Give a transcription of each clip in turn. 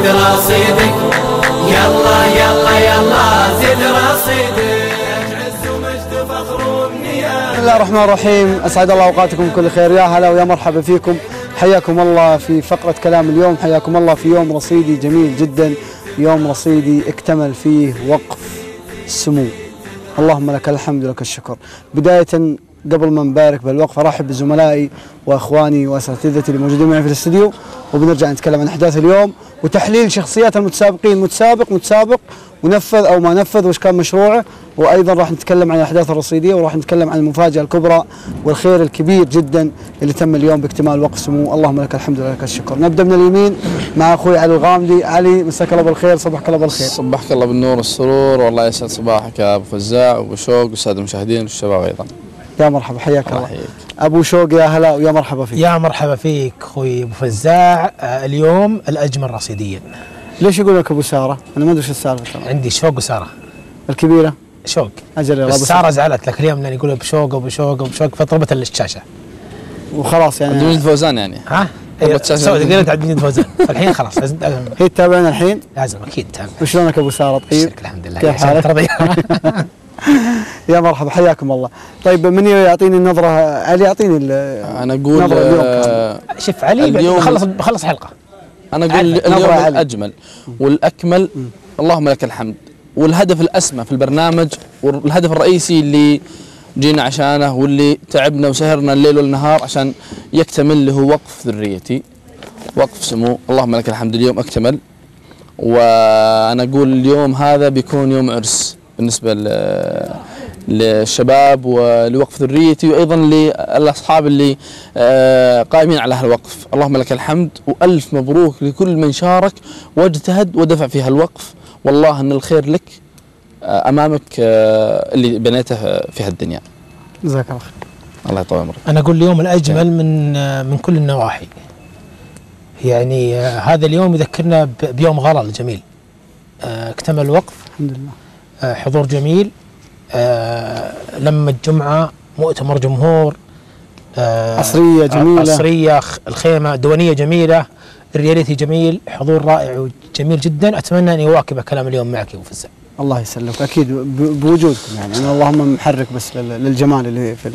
زد رصيدك يلا يلا يلا زد رصيدك عز ومجد فخر بسم الله الرحمن الرحيم. أسعد الله أوقاتكم بكل خير. يا هلا ويا مرحبا فيكم. حياكم الله في فقرة كلام اليوم. حياكم الله في يوم رصيدي جميل جدا. يوم رصيدي اكتمل فيه وقف السمو اللهم لك الحمد ولك الشكر. بداية قبل ما نبارك بالوقف أرحب بزملائي وإخواني وأساتذتي اللي موجودين معي في الاستديو وبنرجع نتكلم عن أحداث اليوم. وتحليل شخصيات المتسابقين. متسابق متسابق. ونفذ أو ما نفذ وش كان مشروعه. وأيضا راح نتكلم عن الأحداث الرصيدية وراح نتكلم عن المفاجأة الكبرى والخير الكبير جدا اللي تم اليوم باكتمال وقف سمو. اللهم لك الحمد ولك الشكر. نبدأ من اليمين مع أخوي علي الغامدي. علي مساك الله بالخير صبحك الله بالخير. صبحك الله بالنور والسرور. والله يسعد صباحك يا أبو فزاع وابو شوق والساده المشاهدين والشباب أيضا. يا مرحبا حياك الله أبو شوق يا هلا ويا مرحبا فيك. يا مرحبا فيك أخوي أبو فزاع. آه، اليوم الأجمل رصيديا. ليش يقول لك أبو سارة؟ أنا ما أدري إيش السالفة عندي شوق وسارة. الكبيرة؟ شوق. أجل يا بس سارة زعلت لك اليوم لأن يقول بشوق ابو شوق ابو شوق فطربت الشاشة. وخلاص عبد يعني المجيد فوزان يعني. ها؟ شاشة. سوي قلت عبد المجيد فوزان. فالحين خلاص هي تتابعنا الحين؟ لازم أكيد تابع وشلونك أبو سارة؟ طيب؟ الحمد لله. كيف حالك؟ يا مرحبا حياكم الله. طيب من يعطيني النظرة؟ علي يعطيني ال- أنا أقول نظرة اليوم. آه شوف علي اليوم- بخلص بخلص حلقة. أنا أقول اليوم علي. الأجمل والأكمل. اللهم لك الحمد. والهدف الأسمى في البرنامج والهدف الرئيسي اللي جينا عشانه واللي تعبنا وسهرنا الليل والنهار عشان يكتمل اللي هو وقف ذريتي. وقف سمو. اللهم لك الحمد. اليوم أكتمل. وأنا أقول اليوم هذا بيكون يوم عرس. بالنسبة للشباب ولوقف ذريتي وأيضا للأصحاب اللي آه، قائمين على هالوقف. اللهم لك الحمد وألف مبروك لكل من شارك واجتهد ودفع في هالوقف. والله إن الخير لك آه، أمامك آه، اللي بنيته في هالدنيا. جزاك الله خير. الله يطول عمرك. أنا أقول اليوم الأجمل من من كل النواحي. يعني هذا اليوم يذكرنا بيوم غلل جميل. اكتمل الوقف. الحمد لله. حضور جميل. آه، لما الجمعة مؤتمر جمهور آه، عصرية جميلة. عصرية الخيمة ديوانية جميلة ال reality جميل حضور رائع وجميل جدا. أتمنى أن يواكب كلام اليوم معك يا أبو فزاع الله يسلمك. أكيد ب- بوجودكم يعني. أنا اللهم محرك بس لل- للجمال اللي في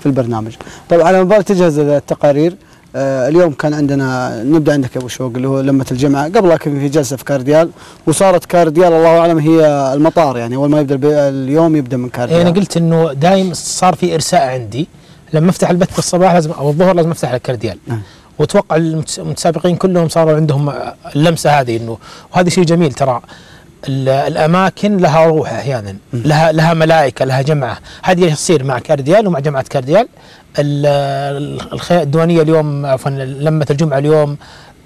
في البرنامج. طيب على ما تجهز التقارير آه اليوم كان عندنا نبدأ عندك أبو شوق اللي هو لمة الجمعة. قبلها كان في جلسة في كارديال وصارت كارديال الله أعلم هي المطار يعني أول ما يبدأ اليوم يبدأ من كارديال. أنا قلت أنه دايم صار في إرساء عندي لما أفتح البث في الصباح لازم أو الظهر لازم أفتح الكارديال. نعم. وأتوقع المتس- المتسابقين كلهم صاروا عندهم اللمسة هذه إنه وهذا شيء جميل ترى. ال- الأماكن لها روح أحيانا. لها لها ملائكة لها جمعة. هذه تصير مع كارديال ومع جمعة كارديال. الديوانية اليوم عفوا لمة الجمعة اليوم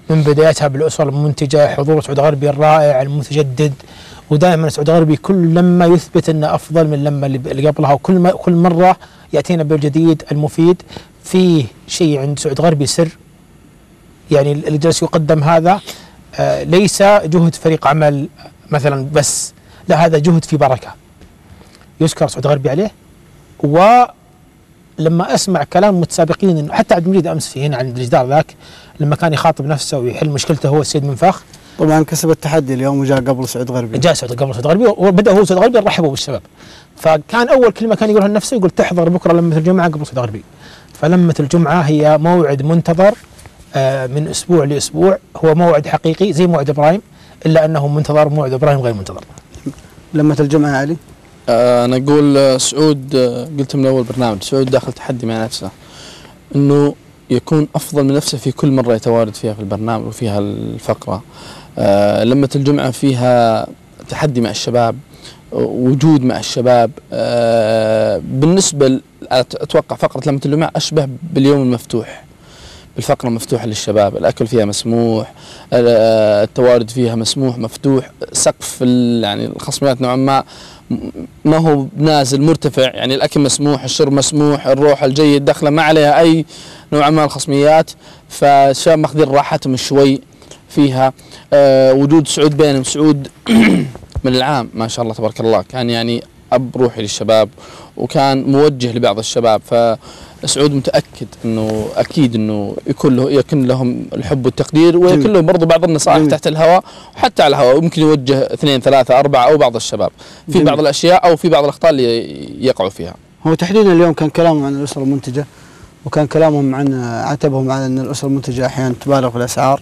من بدايتها بالاسر المنتجة حضور سعود غربي الرائع المتجدد. ودائما سعود غربي كل لما يثبت إنه أفضل من اللمه اللي قبلها وكل كل مرة يأتينا بالجديد المفيد. فيه شيء عند سعود غربي سر؟ يعني اللي جالس يقدم هذا آه، ليس جهد فريق عمل مثلا بس لا هذا جهد في بركة. يذكر سعود غربي عليه. ولما أسمع كلام المتسابقين إنه حتى عبد المجيد أمس في هنا عند الجدار ذاك لما كان يخاطب نفسه ويحل مشكلته هو السيد منفخ. طبعا كسب التحدي اليوم وجاء قبل سعود غربي. جاء سعود قبل سعود غربي وبدأ هو سعود غربي رحبوا بالشباب. فكان أول كلمة كان يقولها لنفسه يقول تحضر بكرة لمة الجمعة قبل سعود غربي. فلمة الجمعة هي موعد منتظر آه، من أسبوع لأسبوع. هو موعد حقيقي زي موعد إبراهيم إلا أنه منتظر موعد إبراهيم غير منتظر. لمة الجمعة علي؟ أنا أقول آه، سعود آه، قلت من أول برنامج سعود داخل تحدي مع نفسه إنه يكون أفضل من نفسه في كل مرة يتوارد فيها في البرنامج وفيها الفقرة. آه، لمه الجمعه فيها تحدي مع الشباب وجود مع الشباب آه، بالنسبة أتوقع فقرة لمه الجمعه أشبه باليوم المفتوح بالفقرة المفتوحة للشباب. الأكل فيها مسموح آه، التوارد فيها مسموح مفتوح سقف يعني الخصميات نوعا ما ما هو نازل مرتفع يعني الأكل مسموح الشرب مسموح الروح الجيد داخلة ما عليها أي نوعا ما الخصميات فالشباب ماخذين راحتهم شوي فيها. آه وجود سعود بينهم سعود من العام ما شاء الله تبارك الله. كان يعني أب روحي للشباب وكان موجه لبعض الشباب. ف سعود متأكد إنه أكيد إنه يكون له يكون لهم الحب والتقدير ويكون. لهم برضو بعض النصائح. تحت الهواء وحتى على الهواء ويمكن يوجه اثنين ثلاثة أربعة أو بعض الشباب في جميل. بعض الأشياء أو في بعض الأخطاء اللي يقعوا فيها هو تحديدا اليوم كان كلامهم عن الأسرة المنتجة وكان كلامهم عن عتبهم على إن الأسرة المنتجة أحيانا تبالغ في الأسعار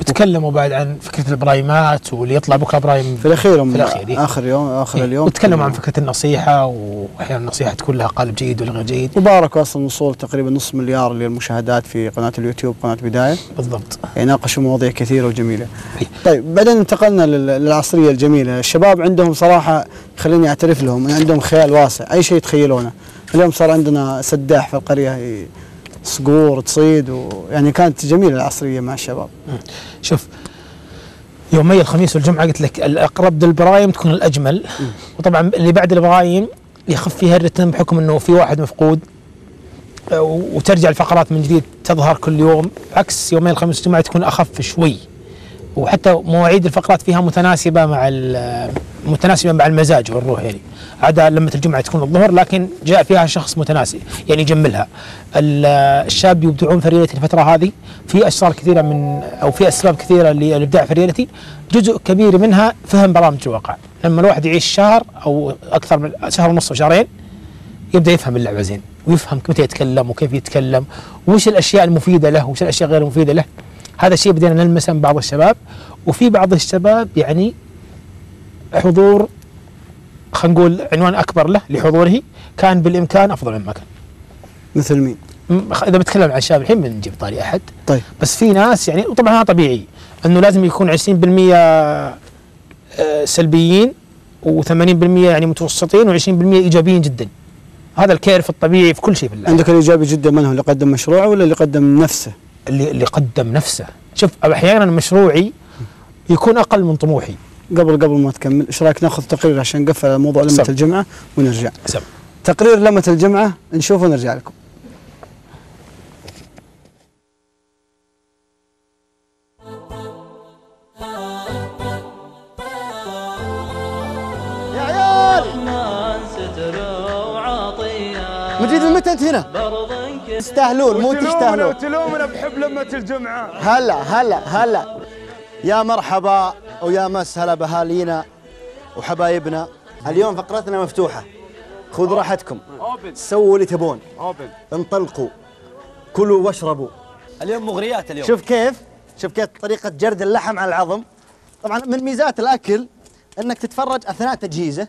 وتكلموا بعد عن فكرة البرايمات واللي يطلع بكرة prime في الأخير في الأخير، إيه. آخر يوم آخر اليوم وتكلموا عن فكرة النصيحة وأحيانا النصيحة تكون لها قالب جيد ولا غير جيد مبارك أصلا وصول تقريبا نص مليار للمشاهدات في قناة اليوتيوب قناة بدايه بالضبط يعني ناقشوا مواضيع كثيرة وجميلة. إيه. طيب بعدين انتقلنا لل- للعصرية الجميلة، الشباب عندهم صراحة خليني أعترف لهم عندهم خيال واسع، أي شيء يتخيلونه. اليوم صار عندنا سداح في القرية صقور تصيد ويعني كانت جميلة العصرية مع الشباب. شوف يومي الخميس والجمعة قلت لك الأقرب لل prime تكون الأجمل. وطبعا اللي بعد ال prime يخف فيها الرتم بحكم إنه في واحد مفقود وترجع الفقرات من جديد تظهر كل يوم. عكس يومي الخميس والجمعة تكون أخف شوي. وحتى مواعيد الفقرات فيها متناسبة مع متناسبة مع المزاج والروح يعني. عدا لما الجمعة تكون الظهر لكن جاء فيها شخص متناسب يعني يجملها. ال- الشاب يبدعون في الفترة هذه. في اشرار كثيرة من أو في أسباب كثيرة للإبداع في جزء كبير منها فهم برامج الواقع. لما الواحد يعيش شهر أو أكثر من شهر ونص وشهرين يبدأ يفهم اللعبة زين ويفهم متى يتكلم وكيف يتكلم وش الأشياء المفيدة له وش الأشياء غير المفيده له. هذا الشيء بدينا نلمسه من بعض الشباب وفي بعض الشباب يعني حضور خلينا نقول عنوان أكبر له لحضوره كان بالإمكان أفضل مما كان. مثل مين؟ إذا بتكلم عن الشباب الحين من نجيب طاري أحد. طيب. بس في ناس يعني وطبعا هذا طبيعي إنه لازم يكون 20% آه، سلبيين و80% يعني متوسطين و20% إيجابيين جدا. هذا الكيرف الطبيعي في كل شيء في الله. عندك الإيجابي جدا من هو؟ اللي قدم مشروعه ولا اللي قدم نفسه؟ اللي اللي قدم نفسه شوف أحيانا مشروعي يكون أقل من طموحي قبل قبل ما تكمل إيش رأيك نأخذ تقرير عشان نقفل موضوع لمة سم. الجمعة ونرجع. سم. تقرير لمة الجمعة نشوفه ونرجع لكم. يا عيال مجيد من متى أنت هنا؟ تستاهلون مو تستاهلون. تلومنا بحب لمة الجمعة. هلا هلا هلا. يا مرحبا ويا مسهلا باهالينا وحبايبنا. اليوم فقرتنا مفتوحة. خذوا راحتكم. سووا اللي تبون. انطلقوا. كلوا واشربوا. اليوم مغريات اليوم. شوف كيف؟ شوف كيف طريقة جرد اللحم على العظم. طبعا من ميزات الأكل إنك تتفرج أثناء تجهيزه.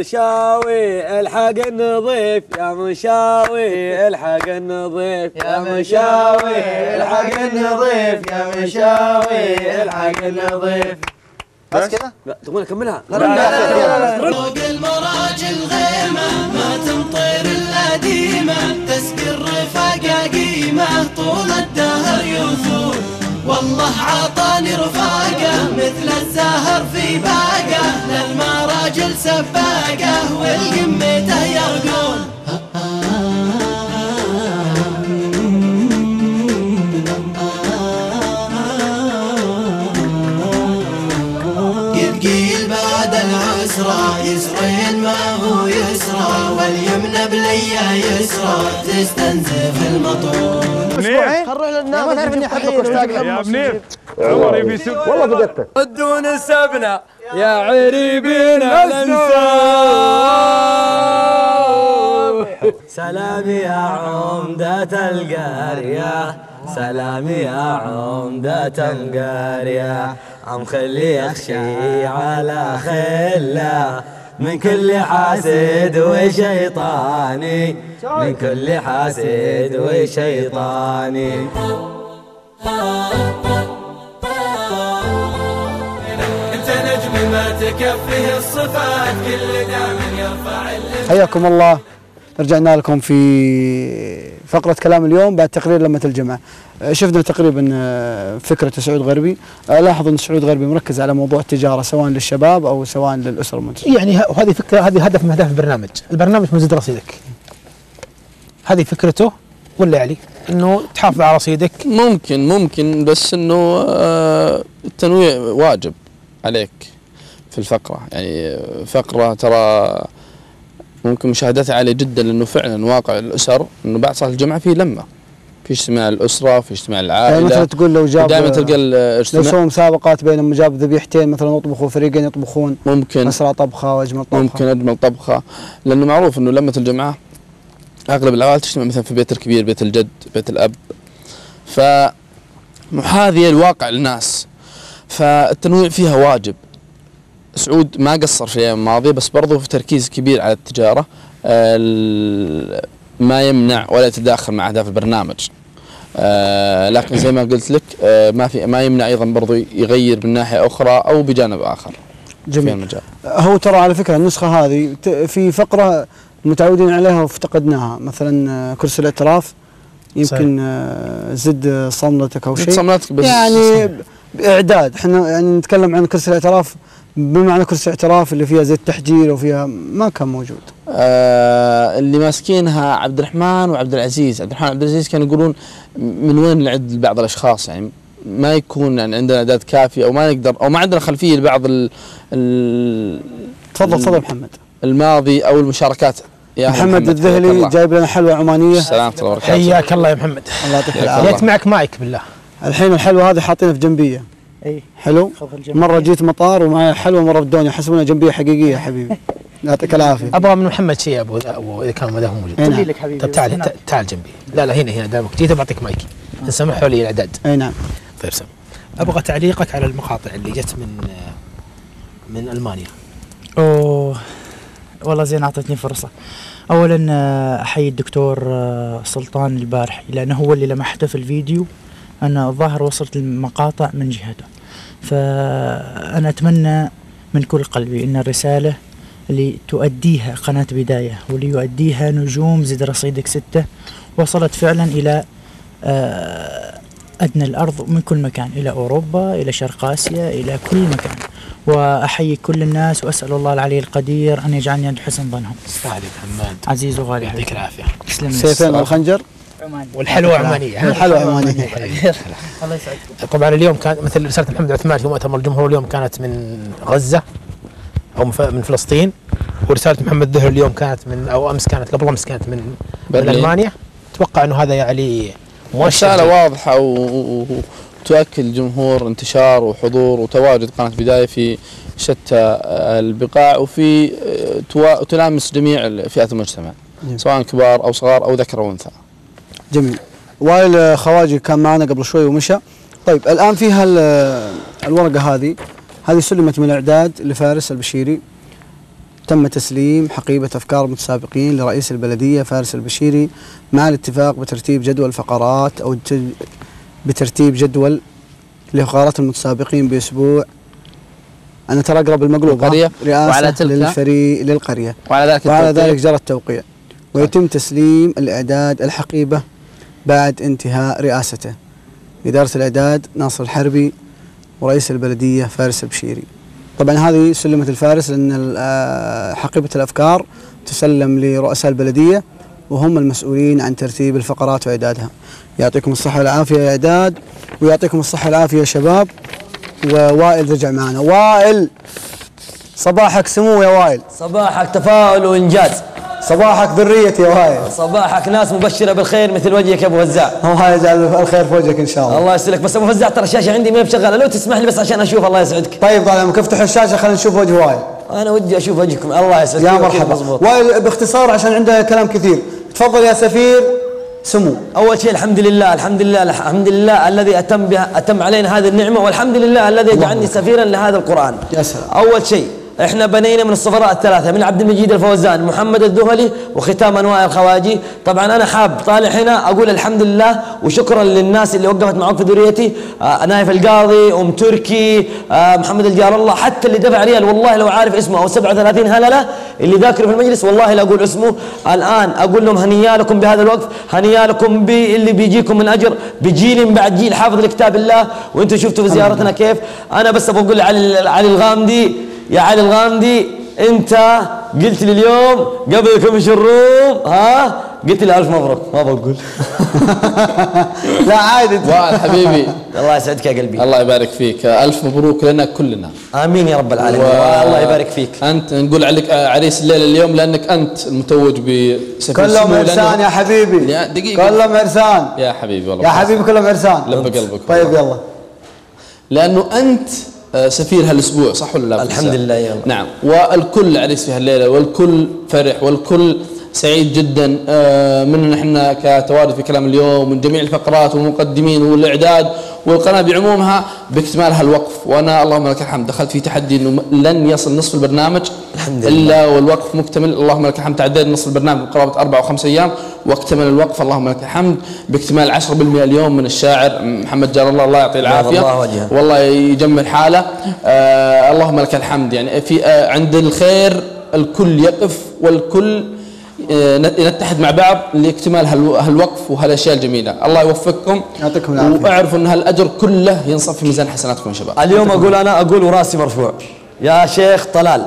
مشاوي الحق النظيف يا مشاوي الحق النظيف يا مشاوي الحق النظيف يا مشاوي الحق النظيف. بس كذا لا تبغى اكملها لا لا فوق المراجل غيمة ما تمطير إلا ديمة تسقي الرفاقة قيمة طول الدهر يثور والله عطاني رفاقة مثل الزهر في باقة للمراجل سباقة والقمته يرقون. يبقي بعد العسرة ما هو يسرى واليمنى بليا يسرى. تستنزف المطور. أسبوعين؟ خل نروح للنادي. ما تعرف إني احبك واشتاق لك يا منير عمر يبي يسب والله بدأت ردون السبنة يا عريبين الانساب سلام يا عمدة القرية. سلام يا عمدة القرية. عم خلي يخشي على خلة. من كل حاسد وشيطاني. من كل حاسد وشيطاني. انت نجم ما تكفيه الصفات كل دام يرفع حياكم الله. رجعنا لكم في فقرة كلام اليوم بعد تقرير لمة الجمعة. آه، شفنا تقريبا آه، فكرة سعود غربي. آه، لاحظ أن سعود غربي مركز على موضوع التجارة سواء للشباب أو سواء للأسر المنتجة يعني ه- وهذه فكرة هذه هدف من أهداف البرنامج، البرنامج مزيد رصيدك. هذه فكرته ولا يعني إنه تحافظ على رصيدك؟ ممكن ممكن بس إنه التنويع واجب عليك في الفقرة. يعني فقرة ترى ممكن مشاهداتها عالية جدا لأنه فعلا واقع الأسر إنه بعد صلاة الجمعة في لمة. في اجتماع الأسرة في اجتماع يعني مثلا العائلة تقول لو جاب دائما تلقى لو الاجتماع سووا مسابقات بينهم جاب ذبيحتين مثلا يطبخوا فريقين يطبخون. ممكن. أسرع طبخة وأجمل طبخة. ممكن أجمل طبخة. لأنه معروف إنه لمة الجمعة أغلب العوائل تجتمع مثلا في بيت الكبير بيت الجد بيت الأب. فمحاذية الواقع للناس فالتنويع فيها واجب. سعود ما قصر في الأيام الماضيه بس برضو في تركيز كبير على التجارة ال- ما يمنع ولا يتداخل مع أهداف البرنامج. آه لكن زي ما قلت لك آه ما في ما يمنع أيضا برضو يغير من ناحية أخرى أو بجانب آخر في جميل. المجال. هو ترى على فكرة النسخة هذه في فقرة متعودين عليها وافتقدناها مثلا آه، كرسي الاعتراف يمكن آه، زد صملتك أو شيء. صملاتك بس. يعني ب- بإعداد إحنا يعني نتكلم عن كرسي الاعتراف بمعنى كرسي الاعتراف اللي فيها زيت تحجير وفيها ما كان موجود. آه اللي ماسكينها عبد الرحمن وعبد العزيز. عبد الرحمن وعبد العزيز كانوا يقولون من وين نعد لبعض الأشخاص؟ يعني ما يكون يعني عندنا أعداد كافي أو ما نقدر أو ما عندنا خلفية لبعض ال ال تفضل تفضل محمد. الماضي أو المشاركات. يا محمد حياك الذهلي. جايب لنا حلوى عمانية. سلامة الله وبركاته. حياك الله يا محمد. الله. يعطيك. جيت معك مايك بالله. الحين الحلوى هذه حاطينها في جنبية. اي حلو. الجنبية. مرة جيت مطار ومعي حلوى مرة بدوني يحسبونها جنبية حقيقية يا حبيبي. يعطيك العافية. أبغى من محمد شيء أبو أبو إذا كان ما دام موجود. نعم. لك حبيبي طيب تعال هنا. تعال جنبي. لا لا هنا هنا دامك جيت بعطيك مايك تسمحوا لي الإعداد. اي نعم. طيب سم. أبغى تعليقك على المقاطع اللي جت من من ألمانيا. أوه. والله زين أعطتني فرصة. اولا آه، أحيي الدكتور آه، سلطان البارحي لأنه هو اللي لمحته في الفيديو. أن الظاهر وصلت المقاطع من جهته. فأنا أتمنى من كل قلبي إن الرسالة اللي تؤديها قناة بداية واللي يؤديها نجوم زد رصيدك ستة وصلت فعلا إلى آه، أدنى الأرض من كل مكان إلى أوروبا إلى شرق آسيا إلى كل مكان. وأحيي كل الناس وأسأل الله العلي القدير أن يجعلني عند حسن ظنهم. استاهل يا محمد عزيز وغالي يعطيك حبيبي. العافية. تسلم والخنجر والحلوى عمانية. ها؟ والحلوى عمانية. الله يسعدكم. طبعا اليوم كان مثل رسالة محمد عثمان في مؤتمر الجمهور اليوم كانت من غزة أو من فلسطين ورسالة محمد ذهر اليوم كانت من أو أمس كانت قبل أمس كانت من من. ألمانيا. أتوقع أنه هذا يعني مؤشر رسالة جيد. واضحة و- و- وتؤكد الجمهور انتشار وحضور وتواجد قناة بداية في شتى البقاع وفي آه، توا- تلامس جميع فئات المجتمع جميل. سواء كبار أو صغار أو ذكر أو أنثى جميل. وائل خواجي كان معنا قبل شوي ومشى. طيب الآن ال- الورقة هذه هذه سلمت من الإعداد لفارس البشيري. تم تسليم حقيبة أفكار متسابقين لرئيس البلدية فارس البشيري مع الاتفاق بترتيب جدول فقرات أو بترتيب جدول لفقرات المتسابقين بأسبوع. أنا ترى أقرب المقلوب؟ القرية وعلى تلك؟ للفريق للقرية. وعلى ذلك وعلى ذلك جرى التوقيع. ويتم تسليم الإعداد الحقيبة بعد انتهاء رئاسته. إدارة الإعداد ناصر الحربي ورئيس البلدية فارس البشيري. طبعا هذه سلمت الفارس لأن آه، حقيبة الأفكار تسلم لرؤساء البلدية وهم المسؤولين عن ترتيب الفقرات وإعدادها. يعطيكم الصحة والعافية يا إعداد ويعطيكم الصحة والعافية يا شباب ووائل رجع معنا. وائل صباحك سمو يا وائل. صباحك تفاؤل وإنجاز. صباحك ذرية يا وائل صباحك ناس مبشرة بالخير مثل وجهك يا أبو فزاع الله يجعل الخير في وجهك إن شاء الله. الله يسلمك بس أبو فزاع ترى الشاشة عندي ما هي بشغالة لو تسمح لي بس عشان أشوف الله يسعدك طيب طال عمرك افتحوا الشاشة خلينا نشوف وجه وائل. أنا ودي أشوف وجهكم الله يسعدك يا مرحبا. مظبوط. وائل باختصار عشان عندنا كلام كثير. تفضل يا سفير سمو. أول شيء الحمد لله الحمد لله الحمد لله الذي أتم بها أتم علينا هذه النعمة والحمد لله الذي جعلني سفيرا لهذا القرآن يا سلام. أول شيء إحنا بنينا من السفراء الثلاثة من عبد المجيد الفوزان محمد الذهلي وختام أنواع الخواجي. طبعا أنا حاب طالع هنا أقول الحمد لله وشكرا للناس اللي وقفت معاك في ذريتي. آه نايف القاضي أم تركي آه محمد الجار الله حتى اللي دفع ريال والله لو عارف اسمه أو 37 هللة اللي ذاكره في المجلس والله لا أقول اسمه. الآن أقول لهم هنيا لكم بهذا الوقف هنيا لكم باللي بيجيكم من أجر بجيل بعد جيل حافظ لكتاب الله. وإنتم شفتوا في زيارتنا كيف؟ أنا بس أبغى أقول لعلي علي الغامدي يا علي الغامدي انت قلت لي اليوم قبل كم الروم ها؟ قلت لي ألف مبروك. ما بقول. لا عادي. وائل حبيبي. الله يسعدك يا قلبي. الله يبارك فيك. ألف مبروك لنا كلنا. آمين يا رب العالمين. الله يبارك فيك. أنت نقول عليك عريس الليلة اليوم لأنك أنت المتوج بسفير كلهم عرسان يا حبيبي. يا دقيقة. كلهم عرسان يا حبيبي والله يا حبيبي كلهم عرسان لب قلبك طيب يلا. لأنه أنت آه، سفير هالأسبوع صح ولا لا الحمد لله يا الله. نعم والكل عريس في هالليلة والكل فرح والكل سعيد جدا. آه، مننا إحنا كتوارد في كلام اليوم من جميع الفقرات والمقدمين والإعداد والقناة بعمومها باكتمال هالوقف. وأنا اللهم لك الحمد. دخلت في تحدي إنه لن يصل نصف البرنامج الحمد لله. الا والوقف مكتمل. اللهم لك الحمد. تعدينا نصف البرنامج بقرابه أربع أو خمس أيام واكتمل الوقف. اللهم لك الحمد. باكتمال 10% اليوم من الشاعر محمد جار الله. الله يعطيه العافية. الله وجهه. والله يجمل حاله. آه اللهم لك الحمد. يعني في آه عند الخير الكل يقف والكل نتحد مع بعض لاكتمال هالو- هالوقف وهالأشياء الجميلة. الله يوفقكم. يعطيكم العافية. واعرفوا أن هالأجر كله ينصب في ميزان حسناتكم يا شباب. اليوم أقول أنا أقول وراسي مرفوع. يا شيخ طلال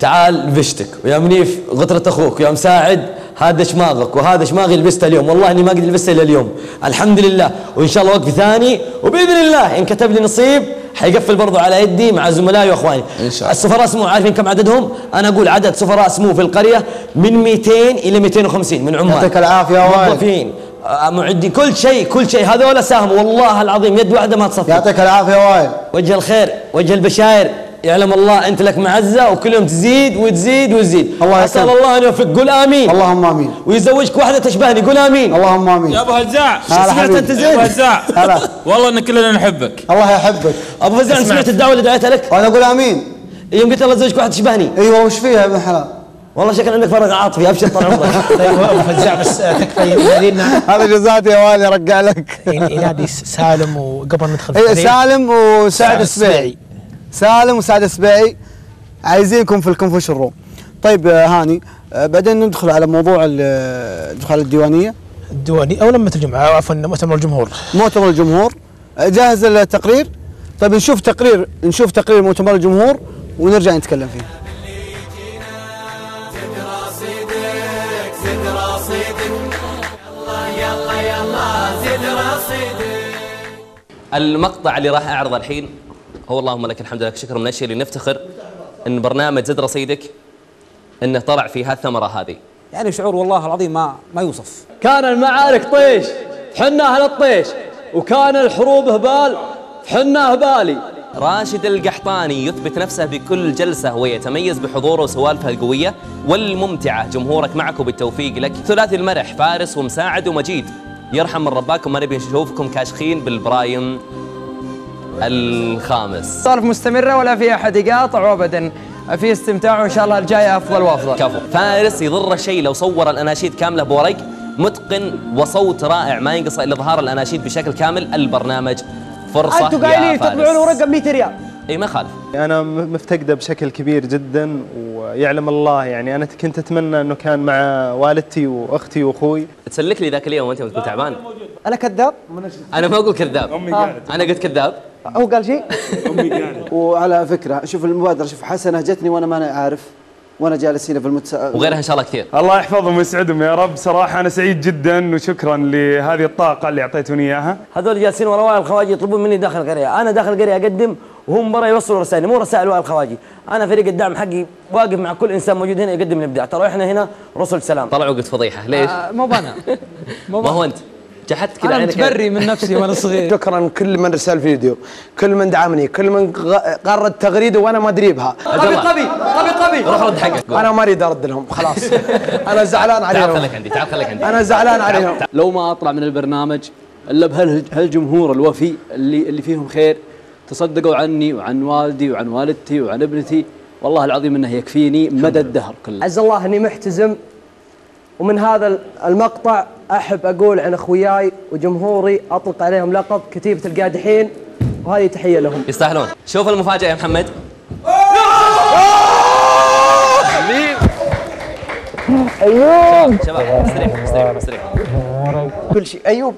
تعال لبشتك ويا منيف غطرة أخوك. ويا مساعد هذا شماغك وهذا شماغي لبسته اليوم. والله إني ما قد لبسته إلا اليوم. الحمد لله. وإن شاء الله وقف ثاني. وبإذن الله إن كتب لي نصيب حيقفل برضو على يدي مع زملائي وإخواني. إن شاء الله. السفراء سمو عارفين كم عددهم؟ أنا أقول عدد سفراء سمو في القرية من 200 إلى 250 من عمان يعطيك العافية يا وائل. موظفين. آه، معدين كل شيء كل شيء. هذول ساهموا والله العظيم يد واحدة ما تصفي. يعطيك العافية وائل وجه الخير وجه البشاير. يعلم الله أنت لك معزة وكل يوم تزيد وتزيد وتزيد. الله أسأل. الله أن يوفقك. قول آمين. اللهم آمين. ويزوجك واحدة تشبهني. قول آمين. اللهم آمين. يا أبو هزاع. سمعت. أنت يا أبو زين هزاع. هلا. والله إن كلنا نحبك. الله يحبك. أبو فزع سمعت الدعوة اللي دعيتها لك؟ وأنا أقول آمين. يوم قلت الله يزوجك واحدة تشبهني. أيوه وش فيها يا ابن حلال؟ والله شكل عندك فرق عاطفي. أبشر طال عمرك. طيب أبو فزاع بس آه، تكفى. هذا جزاتي يا وائل يرجع لك. ينادي سالم وقبل ندخل التقرير. سالم وسعد سعد السبيعي. السبيعي. سالم وسعد السبيعي عايزينكم في الكونفوش روم. طيب آه، هاني آه، بعدين ندخل على موضوع ال- ندخل على الديوانية. الديواني أو لمه الجمعه عفوا مؤتمر الجمهور. مؤتمر الجمهور. آه، جاهز التقرير؟ طيب نشوف تقرير نشوف تقرير مؤتمر الجمهور ونرجع نتكلم فيه. المقطع اللي راح أعرضه الحين هو اللهم لك الحمد لك شكر من الشيء اللي نفتخر إن برنامج زد رصيدك إنه طلع في هالثمرة هذه. يعني شعور والله العظيم ما ما يوصف. كان المعارك طيش حنا أهل الطيش وكان الحروب هبال حنا هبالي. راشد القحطاني يثبت نفسه بكل جلسة ويتميز بحضوره وسوالفه القوية والممتعة. جمهورك معك وبالتوفيق لك. ثلاثي المرح فارس ومساعد ومجيد. يرحم من رباكم ما نبي نشوفكم كاشخين بالبرايم. الخامس. سوالف مستمرة ولا في أحد يقاطع أبدا في استمتاع وإن شاء الله الجاية أفضل وأفضل. كفو. فارس يضر شيء لو صور الأناشيد كاملة بورق متقن وصوت رائع. ما ينقص إلا إظهار الأناشيد بشكل كامل. البرنامج فرصة أنتوا قايلين. تطبعون ورقة ب 100 ريال. إي ما خالف. أنا م- مفتقدة بشكل كبير جدا. ويعلم الله يعني أنا كنت أتمنى أنه كان مع والدتي وأختي وأخوي. تسلك لي ذاك اليوم وأنت تكون تعبان. أنا كذاب؟ أنا ما أقول كذاب. أنا قلت كذاب. هو قال شيء؟ وعلى فكرة شوف المبادرة شوف حسنة جتني وأنا ما أنا عارف وأنا جالس هنا في المتسا وغيرها إن شاء الله كثير. الله يحفظهم ويسعدهم يا رب. صراحة أنا سعيد جدا وشكرا لهذه الطاقة اللي أعطيتوني إياها. هذول جالسين ورا وائل الخواجي يطلبون مني داخل القرية. أنا داخل القرية أقدم وهم برا يوصلوا رسائل مو رسائل وائل الخواجي. أنا فريق الدعم حقي واقف مع كل إنسان موجود هنا يقدم الإبداع. ترى إحنا هنا رسل سلام. طلع وقت فضيحة. ليش؟ آه، مو بنا. ما هو أنت؟ جحدت كذا أنا عينك. متبري من نفسي وأنا صغير. شكرا كل من رسل فيديو كل من دعمني كل من قرر تغريدة وأنا ما أدري بها. قبي قبي قبي قبي روح رد حقك. أنا ما أريد أرد لهم خلاص. أنا زعلان تعال عليهم. خليك عندي تعال خليك عندي. أنا زعلان عليهم. لو ما أطلع من البرنامج إلا بهالجمهور الوفي اللي اللي فيهم خير تصدقوا عني وعن والدي وعن والدتي وعن ابنتي والله العظيم إنه يكفيني مدى الدهر كله. عز الله إني محتزم ومن هذا المقطع أحب أقول عن أخوياي وجمهوري أطلق عليهم لقب كتيبة القادحين وهذه تحية لهم. يستاهلون. شوف المفاجأة يا محمد. أيوب. شباب استريح استريح استريح كل شيء. أيوب.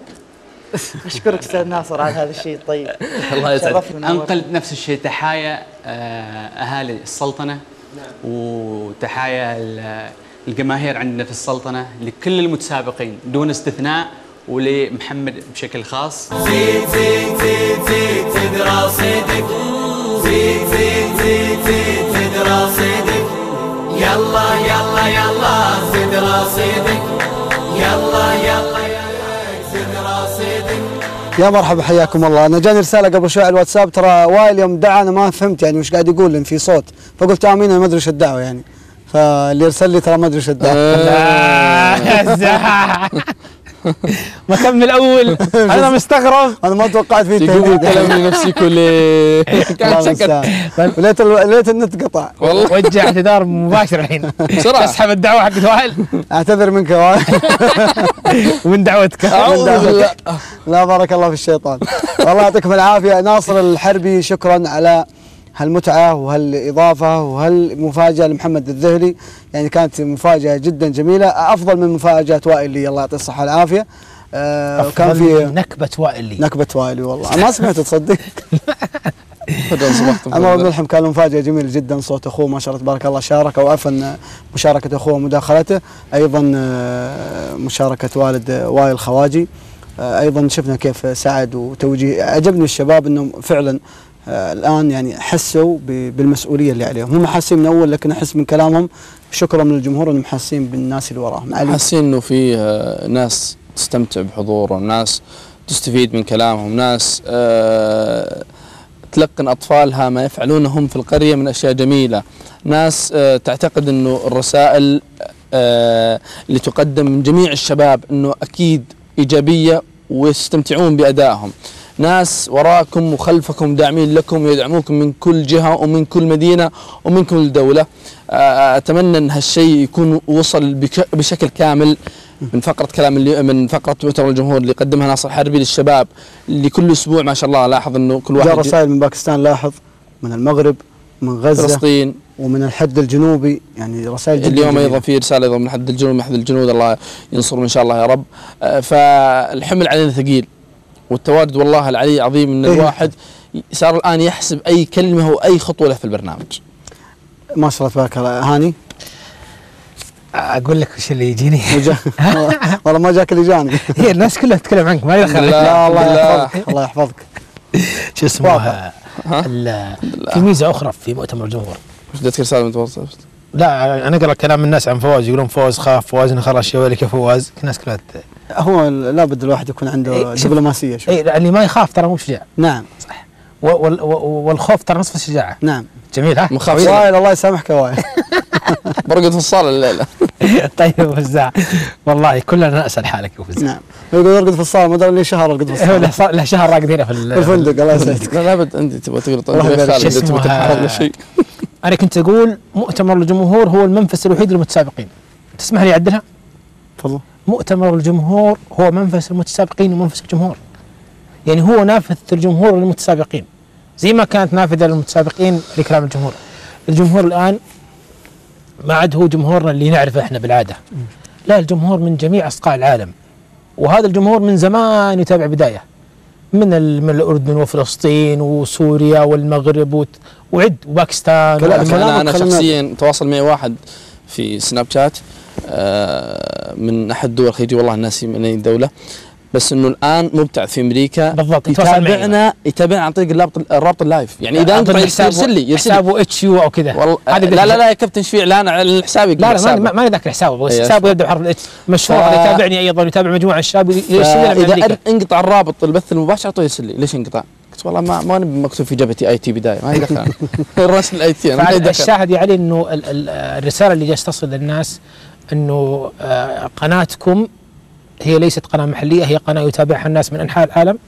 أشكرك أستاذ ناصر على هذا الشيء الطيب. الله يسعدك. شرفنا. ونورنا. أنقل نفس الشيء. تحايا آه، أهالي السلطنة وتحايا ال- الجماهير عندنا في السلطنة لكل المتسابقين دون استثناء ولمحمد بشكل خاص. زيد زيد زيد زيد زيد رصيدك زيد زيد زيد زيد زيد رصيدك يلا يلا يلا زيد رصيدك يلا يلا يلا زيد رصيدك يا مرحبا حياكم الله. أنا جاني رسالة قبل شوي على الواتساب ترى وائل يوم دعا أنا ما فهمت يعني وش قاعد يقول لأن في صوت. فقلت آمين أنا ما أدري وش الدعوة يعني. فاللي ارسل لي ترى ما أدري وش الدعوه ما كمل اول أنا مستغرب. أنا ما توقعت فيه يقول تهديد كلام لنفسي المستعان. وليت ال- ليت النت قطع. والله. وجه اعتذار مباشر الحين. بسرعة. أسحب الدعوة حقت وائل أعتذر منك يا وائل. ومن دعوتك. من دعوتك. لا بارك الله في الشيطان. والله يعطيكم العافية. ناصر الحربي شكرا على هالمتعه وهالاضافه وهالمفاجاه لمحمد الذهلي؟ يعني كانت مفاجأة جدا جميلة أفضل من مفاجأة وائل لي الله يعطيه الصحة والعافية. آه وكان أفضل في نكبة وائل لي. نكبة وائل والله. ما سمعت تصدق. بن ألحم كان له مفاجأة جميلة جدا صوت أخوه ما شاء الله تبارك الله شارك وعفوا مشاركة أخوه ومداخلته. أيضا آه، مشاركة والد وائل خواجي. آه، أيضا شفنا كيف سعد وتوجيه عجبني الشباب إنهم فعلا الآن يعني حسوا بالمسؤولية اللي عليهم. هم حاسين من أول لكن أحس من كلامهم شكرا من الجمهور إنهم حاسين بالناس اللي وراهم. حاسين إنه في آه، ناس تستمتع بحضورهم ناس تستفيد من كلامهم ناس آه، تلقن أطفالها ما يفعلونه هم في القرية من أشياء جميلة. ناس آه، تعتقد إنه الرسائل آه، اللي تقدم من جميع الشباب إنه أكيد إيجابية ويستمتعون بأدائهم. ناس وراكم وخلفكم داعمين لكم ويدعموكم من كل جهة ومن كل مدينة ومن كل دولة. آه، أتمنى أن هالشيء يكون وصل بشكل كامل من فقرة كلام اللي من فقرة مؤتمر الجمهور اللي قدمها ناصر حربي للشباب اللي كل أسبوع ما شاء الله. لاحظ إنه كل واحد جاء رسائل من باكستان لاحظ من المغرب من غزة فلسطين. ومن الحد الجنوبي. يعني رسائل جدا اليوم. أيضا في رسالة أيضا من حد الجنوب من حد الجنود. الله ينصرهم ان شاء الله يا رب. آه، فالحمل علينا ثقيل. والتواجد والله العلي عظيم إن إيه. الواحد صار الآن يحسب أي كلمة واي خطوة له في البرنامج. ما شاء الله تبارك الله. هاني؟ أقول لك وش اللي يجيني. والله ما جاك اللي جاني. هي الناس كلها تتكلم عنك ما يدخل لا الله. يحفظك. الله يحفظك. شو اسمه؟ في ميزة أخرى في مؤتمر الجمهور. وش جاتك رساله من لا أنا أقرأ كلام الناس عن فواز يقولون فواز خاف فواز انخرش يا ويلك يا فواز. الناس كلها هو لابد الواحد يكون عنده إيه،. دبلوماسية شوي. اي اللي ما يخاف ترى مو شجاع. نعم. و- والخوف ترى نصف الشجاعة. نعم. جميل ها؟ مخاف وائل الله يسامحك يا وائل برقد في الصالة الليلة. طيب يا فزاع والله كلنا نسال حالك يا فزاع نعم. يقول أرقد في الصالة ما ادري لي شهر أرقد في الصالة. له شهر راقد هنا في ال- في الفندق الله يسعدك. لا لابد أنت تبغى انت تتحرر آه، ولا شيء. أنا كنت أقول مؤتمر الجمهور هو المنفس الوحيد للمتسابقين. تسمح لي أعدلها؟ تفضل. مؤتمر الجمهور هو منفس المتسابقين ومنفس الجمهور. يعني هو نافذة الجمهور للمتسابقين. زي ما كانت نافذة للمتسابقين لكلام الجمهور. الجمهور الآن ما عاد هو جمهورنا اللي نعرفه إحنا بالعادة. لا الجمهور من جميع أصقاع العالم. وهذا الجمهور من زمان يتابع بداية. من, من الأردن وفلسطين وسوريا والمغرب وعد وباكستان كلام- والأمريكا. أنا أنا خلينا- شخصيا تواصل معي واحد في سناب شات من أحد الدول الخليجيه والله الناس من أي دولة. بس إنه الآن مبتعث في أمريكا. بالضبط،. يتابعنا يتابعنا عن طريق الرابط الرابط ال live. يعني إذا أنت يرسل لي يرسل لي. حسابه HU أو كذا. لا لا لا يا كابتن إيش في إعلان على الحساب يقول لا لا. ماني ذاكر حسابه بس إيه، حسابه يبدأ بحرف ال H. مشهور ف- يتابعني أيضا يتابع مجموعة الشباب يرسل لنا من اذا أنقطع الرابط البث المباشر يرسل لي. ليش أنقطع؟ قلت والله ما ما مكتوب في جبهتي IT بداية ما يدخل أنا. الرسل IT الشاهد يا علي إنه ال- ال- الرسالة اللي جالس تصل للناس انه آه، قناتكم هي ليست قناة محلية هي قناة يتابعها الناس من أنحاء العالم.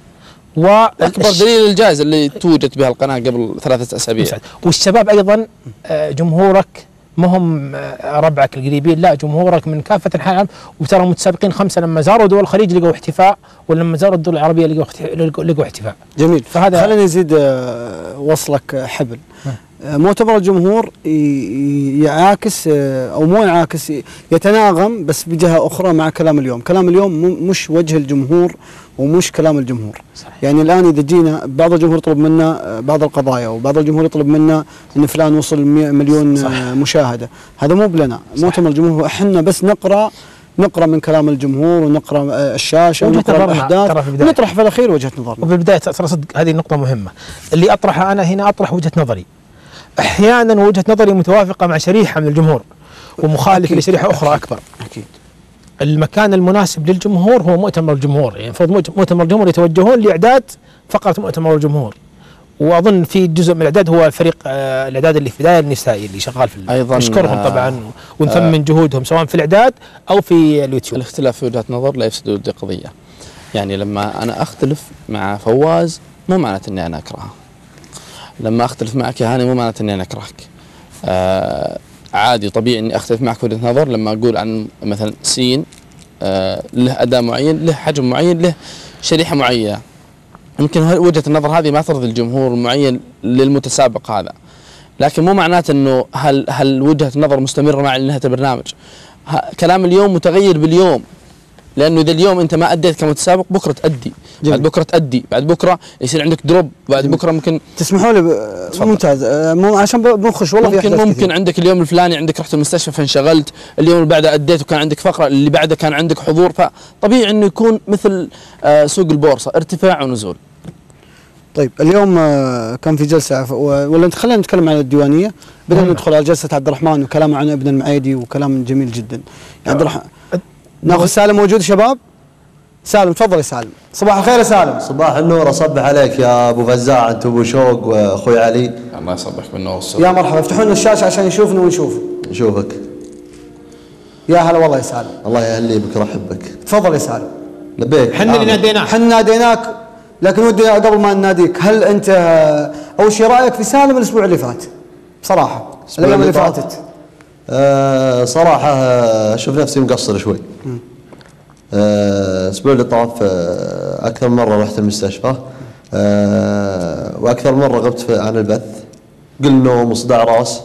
و أكبر دليل الجائزه اللي توجت بها القناة قبل ثلاثة أسابيع. والشباب أيضا آه، جمهورك ما هم آه، ربعك القريبين. لا جمهورك من كافة انحاء العالم وترى متسابقين خمسة لما زاروا دول الخليج لقوا احتفاء ولما زاروا الدول العربية لقوا لقوا احتفاء. جميل. فهذا- خليني أزيد آه، وصلك آه، حبل. آه، مؤتمر الجمهور يعاكس أو مو يعاكس يتناغم بس بجهة أخرى مع كلام اليوم، كلام اليوم مش وجه الجمهور ومش كلام الجمهور. صحيح. يعني الآن إذا جينا بعض الجمهور يطلب منا بعض القضايا وبعض الجمهور يطلب منا إن فلان وصل 100 مليون آه، مشاهدة، هذا مو بلنا، مؤتمر الجمهور إحنا بس نقرأ نقرأ من كلام الجمهور ونقرأ آه، الشاشة ونقرأ الأحداث. ونطرح في الأخير وجهة نظرنا. وفي البداية ترى صدق هذه نقطة مهمة اللي أطرحها أنا هنا أطرح وجهة نظري أحيانا وجهة نظري متوافقة مع شريحة من الجمهور ومخالف أكيد. لشريحة أخرى أكبر أكيد المكان المناسب للجمهور هو مؤتمر الجمهور. يعني المفروض مؤت- مؤتمر الجمهور يتوجهون لإعداد فقره مؤتمر الجمهور. وأظن في جزء من الإعداد هو فريق آه الإعداد اللي في بدايه النسائي اللي شغال في أيضاً، نشكرهم آه، طبعا ونثمن جهودهم سواء في الإعداد أو في اليوتيوب. الاختلاف في وجهات نظر لا يفسد ود قضية. يعني لما أنا أختلف مع فواز مو معناته إني أنا أكرهه. لما أختلف معك يا هاني مو معناته إني أنا أكرهك. آه عادي طبيعي إني أختلف معك في وجهة نظر لما أقول عن مثلا سين آه له اداء معين له حجم معين له شريحة معينة. يمكن وجهة النظر هذه ما ترضي الجمهور المعين للمتسابق هذا. لكن مو معناته إنه هل هل وجهة النظر مستمرة مع نهايه البرنامج كلام اليوم متغير باليوم. لأنه إذا اليوم أنت ما أديت كمتسابق بكرة تأدي. بعد بكرة تأدي. بعد بكرة يصير عندك دروب. بعد بكرة ممكن تسمحوا لي ب- ممتاز. آه، مو عشان بنخش والله ممكن ممكن كثير. عندك اليوم الفلاني عندك رحت المستشفى فانشغلت. اليوم اللي بعده أديت وكان عندك فقرة. اللي بعده كان عندك حضور. فطبيعي إنه يكون مثل آه، سوق البورصة. ارتفاع ونزول. طيب اليوم آه، كان في جلسة ولا انت خلينا نتكلم عن الديوانية. بدنا ندخل على جلسة عبد الرحمن وكلامه عن ابن المعيدي وكلام جميل جدا. يا عبد الرحمن ناخذ سالم موجود شباب؟ سالم تفضل يا سالم. صباح الخير يا سالم. صباح النور أصبح عليك يا أبو فزاع أنت أبو شوق وأخوي علي. الله يصبحك بالنور والسرور يا مرحبا افتحوا لنا الشاشة عشان يشوفنا ونشوفه نشوفك. يا هلا والله يا سالم. الله يهلي بك رحبك تفضل يا سالم. لبيك. حنا اللي ناديناك. حنا ناديناك لكن ودي قبل ما نناديك هل أنت أول شيء رأيك في سالم الأسبوع اللي فات؟ بصراحة الأيام اللي فاتت. آه صراحة آه، أشوف نفسي مقصر شوي. آه، الأسبوع اللي طاف آه، أكثر مرة رحت المستشفى. آه، وأكثر مرة غبت عن البث. قل نوم وصداع راس.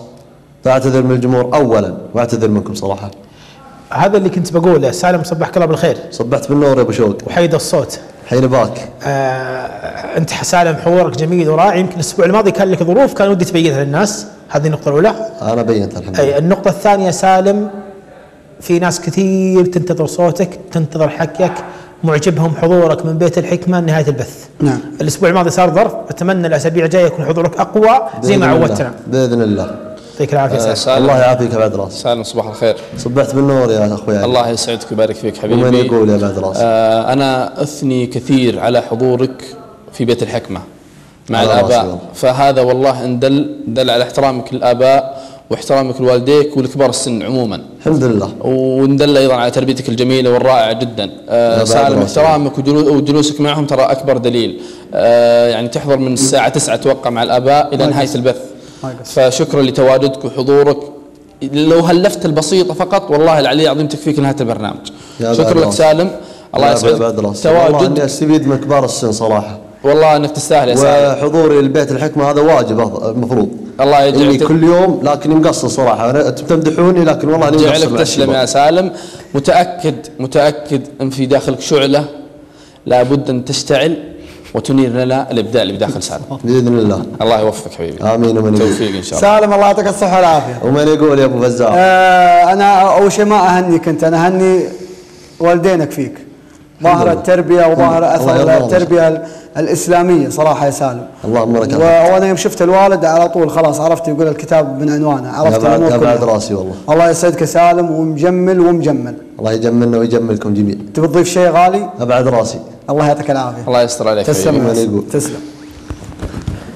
فأعتذر من الجمهور أولا وأعتذر منكم صراحة. هذا اللي كنت بقوله سالم صبحك الله بالخير. صبحت بالنور يا أبو شوق. وحيد الصوت. حين باك. آه أنت سالم حوارك جميل وراعي يمكن الأسبوع الماضي كان لك ظروف كان ودي تبينها للناس. هذه النقطة الأولى. أنا بينت الحمد لله. اي النقطة الثانية سالم في ناس كثير تنتظر صوتك تنتظر حكيك معجبهم حضورك من بيت الحكمة لنهايه البث. نعم. الأسبوع الماضي صار ظرف. أتمنى الأسابيع الجاية يكون حضورك أقوى زي ما. عودتنا. بإذن الله. يعطيك العافية آه، سالم الله يعافيك يا بعد راس سالم صباح الخير. صبحت بالنور يا علي الله يسعدك ويبارك فيك حبيبي. ومن يقول يا بعد راس آه أنا أثني كثير على حضورك في بيت الحكمة مع والله. فهذا والله إن دل دل على احترامك للآباء واحترامك لوالديك ولكبار السن عموما. الحمد لله. وندل أيضا على تربيتك الجميلة والرائعة جدا. آه سالم. احترامك وجلو- وجلوسك معهم ترى أكبر دليل. آه يعني تحضر من الساعة 9 أتوقع مع الآباء إلى ما نهاية يقصر. البث. فشكرا لتواجدك وحضورك. لو هلفت البسيطة فقط والله العلي العظيم تكفيك نهاية البرنامج. شكرا لك. سالم. الله يسعدك. راس والله تواجد إني أستفيد من كبار السن صراحة. والله إنك تستاهل يا سالم. وحضوري لبيت الحكمة هذا واجب المفروض الله يجعلك. كل يوم لكني مقصر صراحة. أنا- أنتم تمدحوني لكن والله إني مقصر تسلم. يا سالم. متأكد متأكد أن في داخلك شعلة. لابد أن تشتعل. وتنير لنا الإبداع اللي بداخل سالم. بإذن الله. الله يوفقك حبيبي. آمين ومن يقول. توفيق إن شاء الله. سالم الله يعطيك الصحة والعافية. ومن يقول يا أبو فزاع؟ آه أنا أول شيء ما أهنيك أنت أنا أهني والدينك فيك. ظاهر لله. التربية وظاهر الله أثر. التربية ال- الإسلامية صراحة يا سالم. اللهم لك و- الحمد وأنا يوم شفت الوالد على طول خلاص عرفت يقول الكتاب من عنوانه. عرفت بعد الأمور يا بعد كلها راسي والله. الله يسعدك يا سالم ومجمل ومجمل. الله يجملنا ويجملكم جميعا تبي تضيف شيء غالي؟ أبعد راسي. الله يعطيك العافية. الله يستر عليك تسلم. تسلم.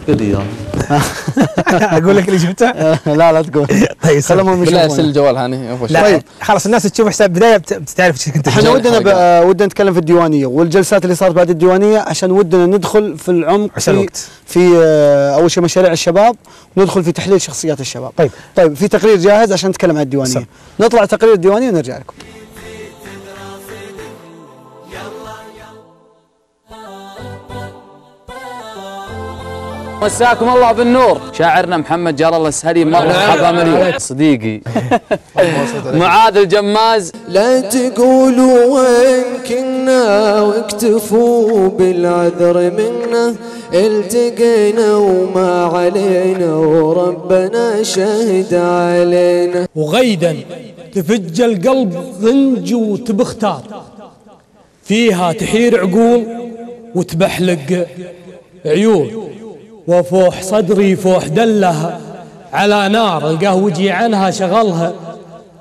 يا أقول لك اللي جبته لا لا تقول طيب خلهم بالله. ارسل الجوال هاني. لا خلاص الناس تشوف حساب بداية بت- بتعرف إيش كنت إحنا. ودنا ودنا نتكلم في الديوانية والجلسات اللي صارت بعد الديوانية عشان ودنا ندخل في العمق عشان في الوقت. في آه، أول شيء مشاريع الشباب وندخل في تحليل شخصيات الشباب طيب طيب في تقرير جاهز عشان نتكلم عن الديوانية سم. نطلع تقرير الديوانية ونرجع لكم مساكم الله بالنور. شاعرنا محمد جار الله السهلي مرحبا مليون صديقي. معاذ الجماز. لا تقولوا وين كنا واكتفوا بالعذر منا. التقينا وما علينا وربنا شهد علينا. وغيدا تفج القلب غنج وتبختار. فيها تحير عقول وتبحلق عيون. وفوح صدري فوح دلها. على نار القهوجي عنها شغلها.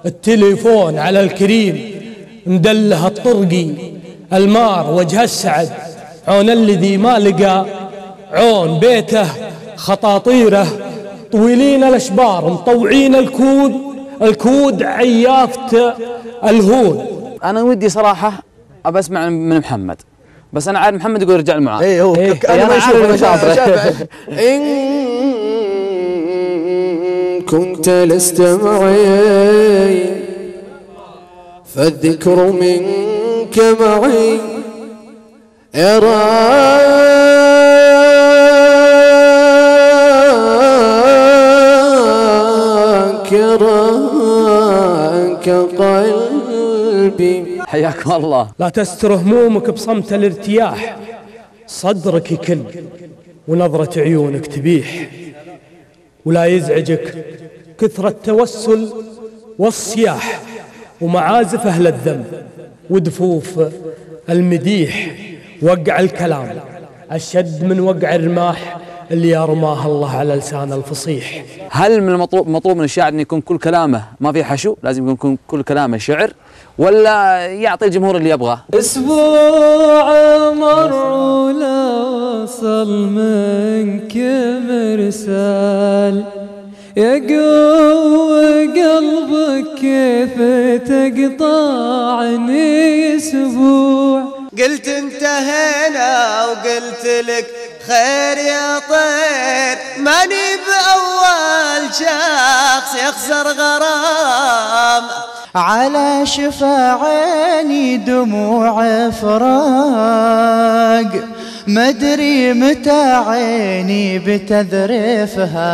التليفون على الكريم مدلها الطرقي. المار وجه السعد. عون الذي ما لقى. عون بيته خطاطيره. طويلين الأشبار مطوعين الكود. الكود عيافته الهون. أنا ودي صراحة ابى أسمع من محمد. بس أنا عارف محمد يقول رجع المعاد اي هو إيه، أنا ما أشوف. شايف إن كنت لست معي فالذكر منك معي. يراك يراك قلبي. حياكم الله. لا تستر همومك بصمت الارتياح. صدرك يكل ونظرة عيونك تبيح. ولا يزعجك كثرة التوسل والصياح ومعازف أهل الذنب ودفوف المديح. وقع الكلام أشد من وقع الرماح اللي يرماه الله على لسان الفصيح. هل من المطلوب مطلوب من الشاعر انه يكون كل كلامه ما في حشو؟ لازم يكون كل كلامه شعر. ولا يعطي الجمهور اللي يبغاه. أسبوع مر ولا وصل منك مرسال يا قوة قلبك كيف تقطعني أسبوع. قلت انتهينا وقلت لك خير يا طير. ماني بأول شخص يخسر غرام. على شفا عيني دموع فراق. مدري متى عيني بتذرفها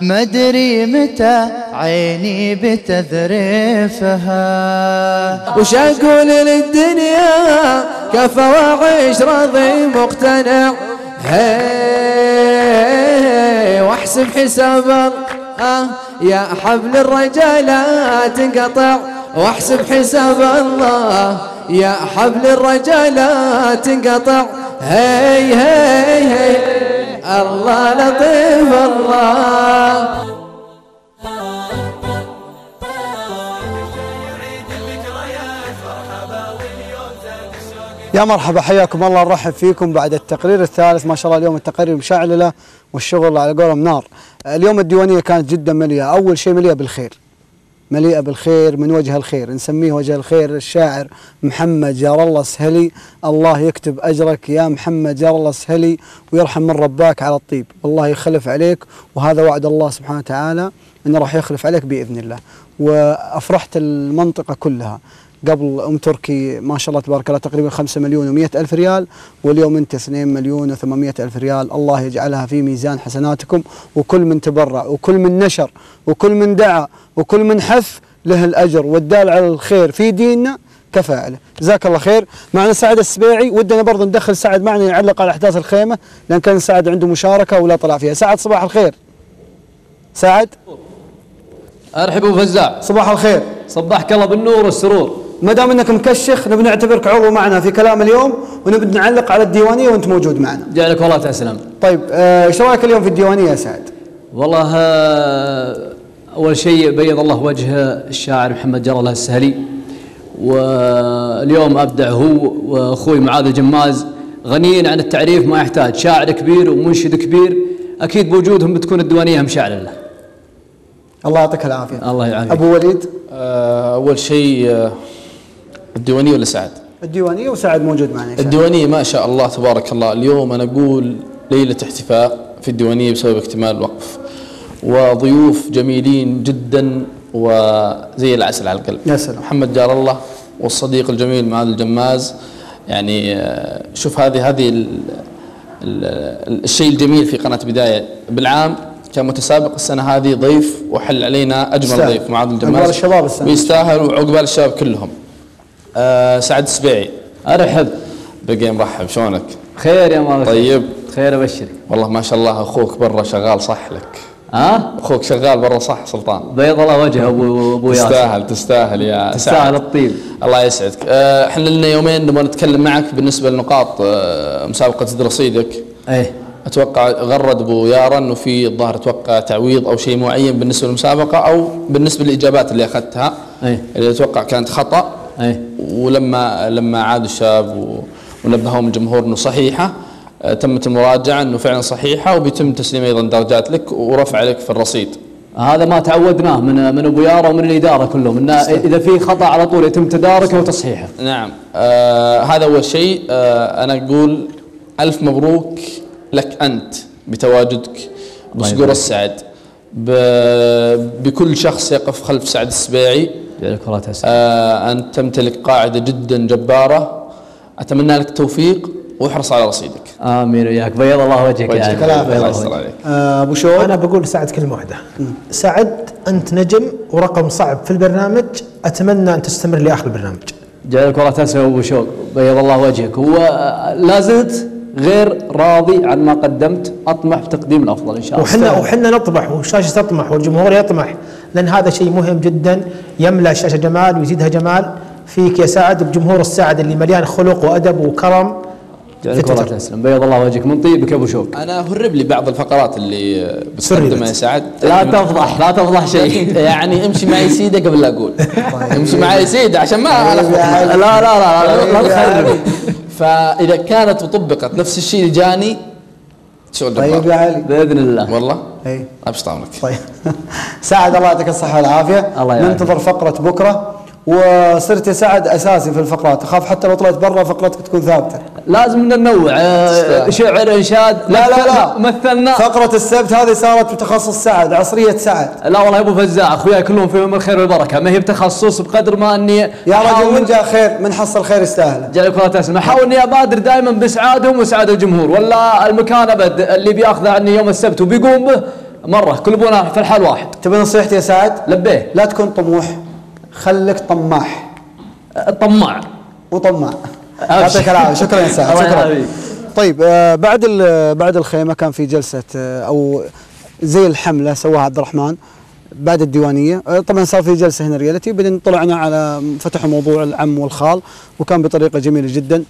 مدري متى عيني بتذرفها وش أقول للدنيا كفى وعيش راضي مقتنع؟ هي واحسب حساب الله يا حبل الرجال لا تنقطع. واحسب حساب الله. يا حبل الرجال لا تنقطع. هي هي هي. الله لطيف الله. يا مرحبا حياكم الله. نرحب فيكم بعد التقرير الثالث. ما شاء الله اليوم التقارير مشعللة والشغل على قولهم نار. اليوم الديوانية كانت جدا مليئة. أول شيء مليئة بالخير. مليئة بالخير من وجه الخير. نسميه وجه الخير الشاعر محمد جار الله السهلي الله يكتب أجرك يا محمد جار الله السهلي ويرحم من رباك على الطيب. والله يخلف عليك وهذا وعد الله سبحانه وتعالى إنه راح يخلف عليك بإذن الله. وأفرحت المنطقة كلها. قبل أم تركي ما شاء الله تبارك الله تقريبا 5 مليون و100 ألف ريال واليوم أنت 2 مليون و800 ألف ريال. الله يجعلها في ميزان حسناتكم وكل من تبرع وكل من نشر وكل من دعا وكل من حث له الأجر والدال على الخير في ديننا كفاعله جزاك الله خير. معنا سعد السبيعي ودنا برضه ندخل سعد معنا يعلق على أحداث الخيمة لأن كان سعد عنده مشاركة ولا طلع فيها. سعد صباح الخير. سعد؟ أرحب أبو فزاع. صباح الخير. صبحك الله بالنور والسرور. ما دام انك مكشخ نبي نعتبرك عضو معنا في كلام اليوم ونبي نعلق على الديوانية وانت موجود معنا. جعلك والله تسلم. طيب آه، إيش رأيك اليوم في الديوانية يا سعد؟ والله آه، أول شيء بيض الله وجه الشاعر محمد جر الله السهلي. واليوم ابدع هو وأخوي معاذ الجماز غنيين عن التعريف ما يحتاج. شاعر كبير ومنشد كبير أكيد بوجودهم بتكون الديوانية مشعله له الله يعطيك العافية. الله يعافيك. أبو وليد. آه، أول شيء آه، الديوانية ولا سعد؟ الديوانية وسعد موجود معنا. الديوانية ما شاء الله تبارك الله اليوم أنا أقول ليلة احتفاء في الديوانية بسبب اكتمال الوقف وضيوف جميلين جدا وزي العسل على القلب يا سلام. محمد جار الله والصديق الجميل معاذ الجماز يعني آه، شوف هذه هذه ال- ال- الشيء الجميل في قناة بداية بالعام كمتسابق السنة هذه ضيف وحل علينا أجمل. ضيف معاذ الجماز الشباب. ويستاهل وعقبال الشباب كلهم آه سعد السبيعي. أرحب. بقي مرحب شلونك؟ خير يا مالك. طيب. خير أبشرك. والله ما شاء الله أخوك برا شغال صح لك؟ ها؟ أخوك شغال برا صح سلطان؟ بيض الله وجهه ابو أبو ياسر. تستاهل تستاهل يا تستاهل. الطيب. الله يسعدك. آه، إحنا لنا يومين نبغى نتكلم معك بالنسبة لنقاط آه، مسابقة زد رصيدك إيه. أتوقع غرد أبو يارا انه في الظاهر أتوقع تعويض أو شيء معين بالنسبة للمسابقة أو بالنسبة للإجابات اللي أخذتها. إيه. اللي أتوقع كانت خطأ. إيه. ولما لما عادوا الشباب و- ونبههم الجمهور إنه صحيحة آه، تمت المراجعة إنه فعلا صحيحة وبيتم تسليم أيضا درجات لك ورفع لك في الرصيد. هذا ما تعودناه من من أبو يارا ومن الإدارة كلهم انه إذا في خطأ على طول يتم تداركه وتصحيحه. نعم. آه هذا أول شيء. آه أنا أقول ألف مبروك لك أنت بتواجدك بصقور. السعد. بكل شخص يقف خلف سعد السبيعي. الله تسلم آه انت تمتلك قاعدة جدا جبارة. أتمنى لك التوفيق وأحرص على رصيدك. آمين وياك بيض الله وجهك وجهك. يعني الله يستر. عليك. آه، أبو شو أنا بقول لسعد كلمة واحدة. سعد أنت نجم ورقم صعب في البرنامج. أتمنى أن تستمر لآخر البرنامج. جعلك الله تسلم أبو شوق. بيض الله وجهك. هو لا زلت غير راضي عن ما قدمت. أطمح بتقديم الأفضل إن شاء الله. وحنا وحنا نطمح والشاشه تطمح والجمهور يطمح. لأن هذا شيء مهم جدا. يملأ الشاشه جمال ويزيدها جمال. فيك يا سعد بجمهور السعد اللي مليان خلق وأدب وكرم. جعلك الله تسلم بيض الله وجهك. من طيبك يا أبو شوق. أنا هرب لي بعض الفقرات اللي بتقدمها يا سعد. لا تفضح لا تفضح شيء. يعني امشي معي سيدة قبل لا أقول. امشي معي سيدة عشان ما ألخبط. لا لا لا لا لا تخرب فإذا كانت وطبقت نفس الشيء اللي جاني شغل طيب. يا علي. بإذن الله. والله؟ اي ابشط عمرك طيب. سعد الله يعطيك الصحة والعافية. الله يعافيك. ننتظر فقرة بكرة. وصرت يا سعد أساسي في الفقرات. أخاف حتى لو طلعت برا فقرتك تكون ثابتة. لازم ننوع. آه، شعر انشاد لا لا لا. مثلنا فقرة السبت هذه صارت بتخصص سعد عصرية سعد. لا والله يا أبو فزاع اخوياي كلهم فيهم الخير والبركة. ما هي بتخصص بقدر ما أني يا رجل من جاء خير من حصل خير يستاهل. جعلك الله تسلم. أحاول إني أبادر دائما باسعادهم واسعاد الجمهور. ولا المكان أبد اللي بياخذه عني يوم السبت وبيقوم به مرة. كلبنا في الحال واحد. تبي نصيحتي يا سعد؟ لبيه لا تكون طموح. خليك طماح. طماع. وطماع. يعطيك العافية. شكرا يا سعد شكرا. طيب آه، بعد بعد الخيمة كان في جلسة آه، أو زي الحملة سواها عبد الرحمن بعد الديوانية. آه، طبعا صار في جلسة هنا ريالتي بعدين طلعنا على فتحوا موضوع العم والخال وكان بطريقة جميلة جدا.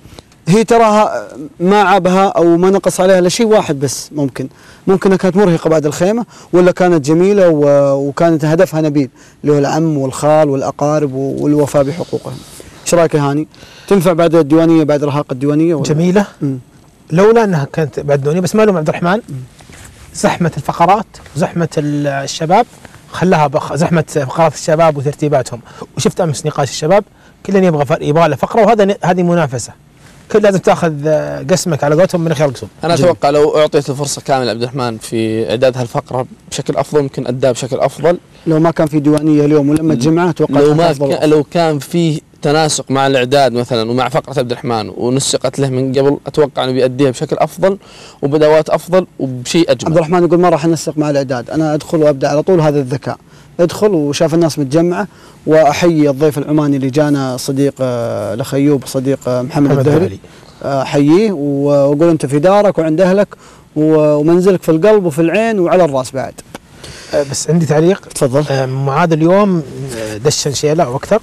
هي تراها ما عابها أو ما نقص عليها إلا شيء واحد بس ممكن ممكن إنها كانت مرهقة بعد الخيمة ولا كانت جميلة وكانت هدفها نبيل اللي هو العم والخال والأقارب والوفاء بحقوقهم. إيش رأيك يا هاني؟ تنفع بعد الديوانية بعد ارهاق الديوانية ولا؟ جميلة لولا إنها كانت بعد دوني بس ما لهم عبد الرحمن زحمة الفقرات وزحمه ال- الشباب خلاها بخ زحمة فقرات الشباب وترتيباتهم وشفت أمس نقاش الشباب كل يبغى يبغى له فقرة وهذا هذه منافسة كل لازم تاخذ آه، قسمك على قولتهم من خير قسم أنا أتوقع لو أعطيت الفرصة كاملة لعبد الرحمن في إعداد هالفقرة بشكل أفضل يمكن اداها بشكل أفضل. لو ما كان في ديوانية اليوم ولما تجمعها أتوقع لو كانت ما. كان لو كان فيه تناسق مع الإعداد مثلا ومع فقرة عبد الرحمن ونسقت له من قبل أتوقع أنه بيأديها بشكل أفضل وبأدوات أفضل وبشيء أجمل. عبد الرحمن يقول ما راح ننسق مع الإعداد أنا أدخل وأبدأ على طول هذا الذكاء. ادخل وشاف الناس متجمعة. وأحيي الضيف العماني اللي جانا صديق آه، الأخ أيوب صديق آه، محمد محمد الدهري. آه، أحييه وأقول أنت في دارك وعند أهلك ومنزلك في القلب وفي العين وعلى الرأس بعد. بس عندي تعليق. تفضل. معاذ اليوم دشن شيله وأكثر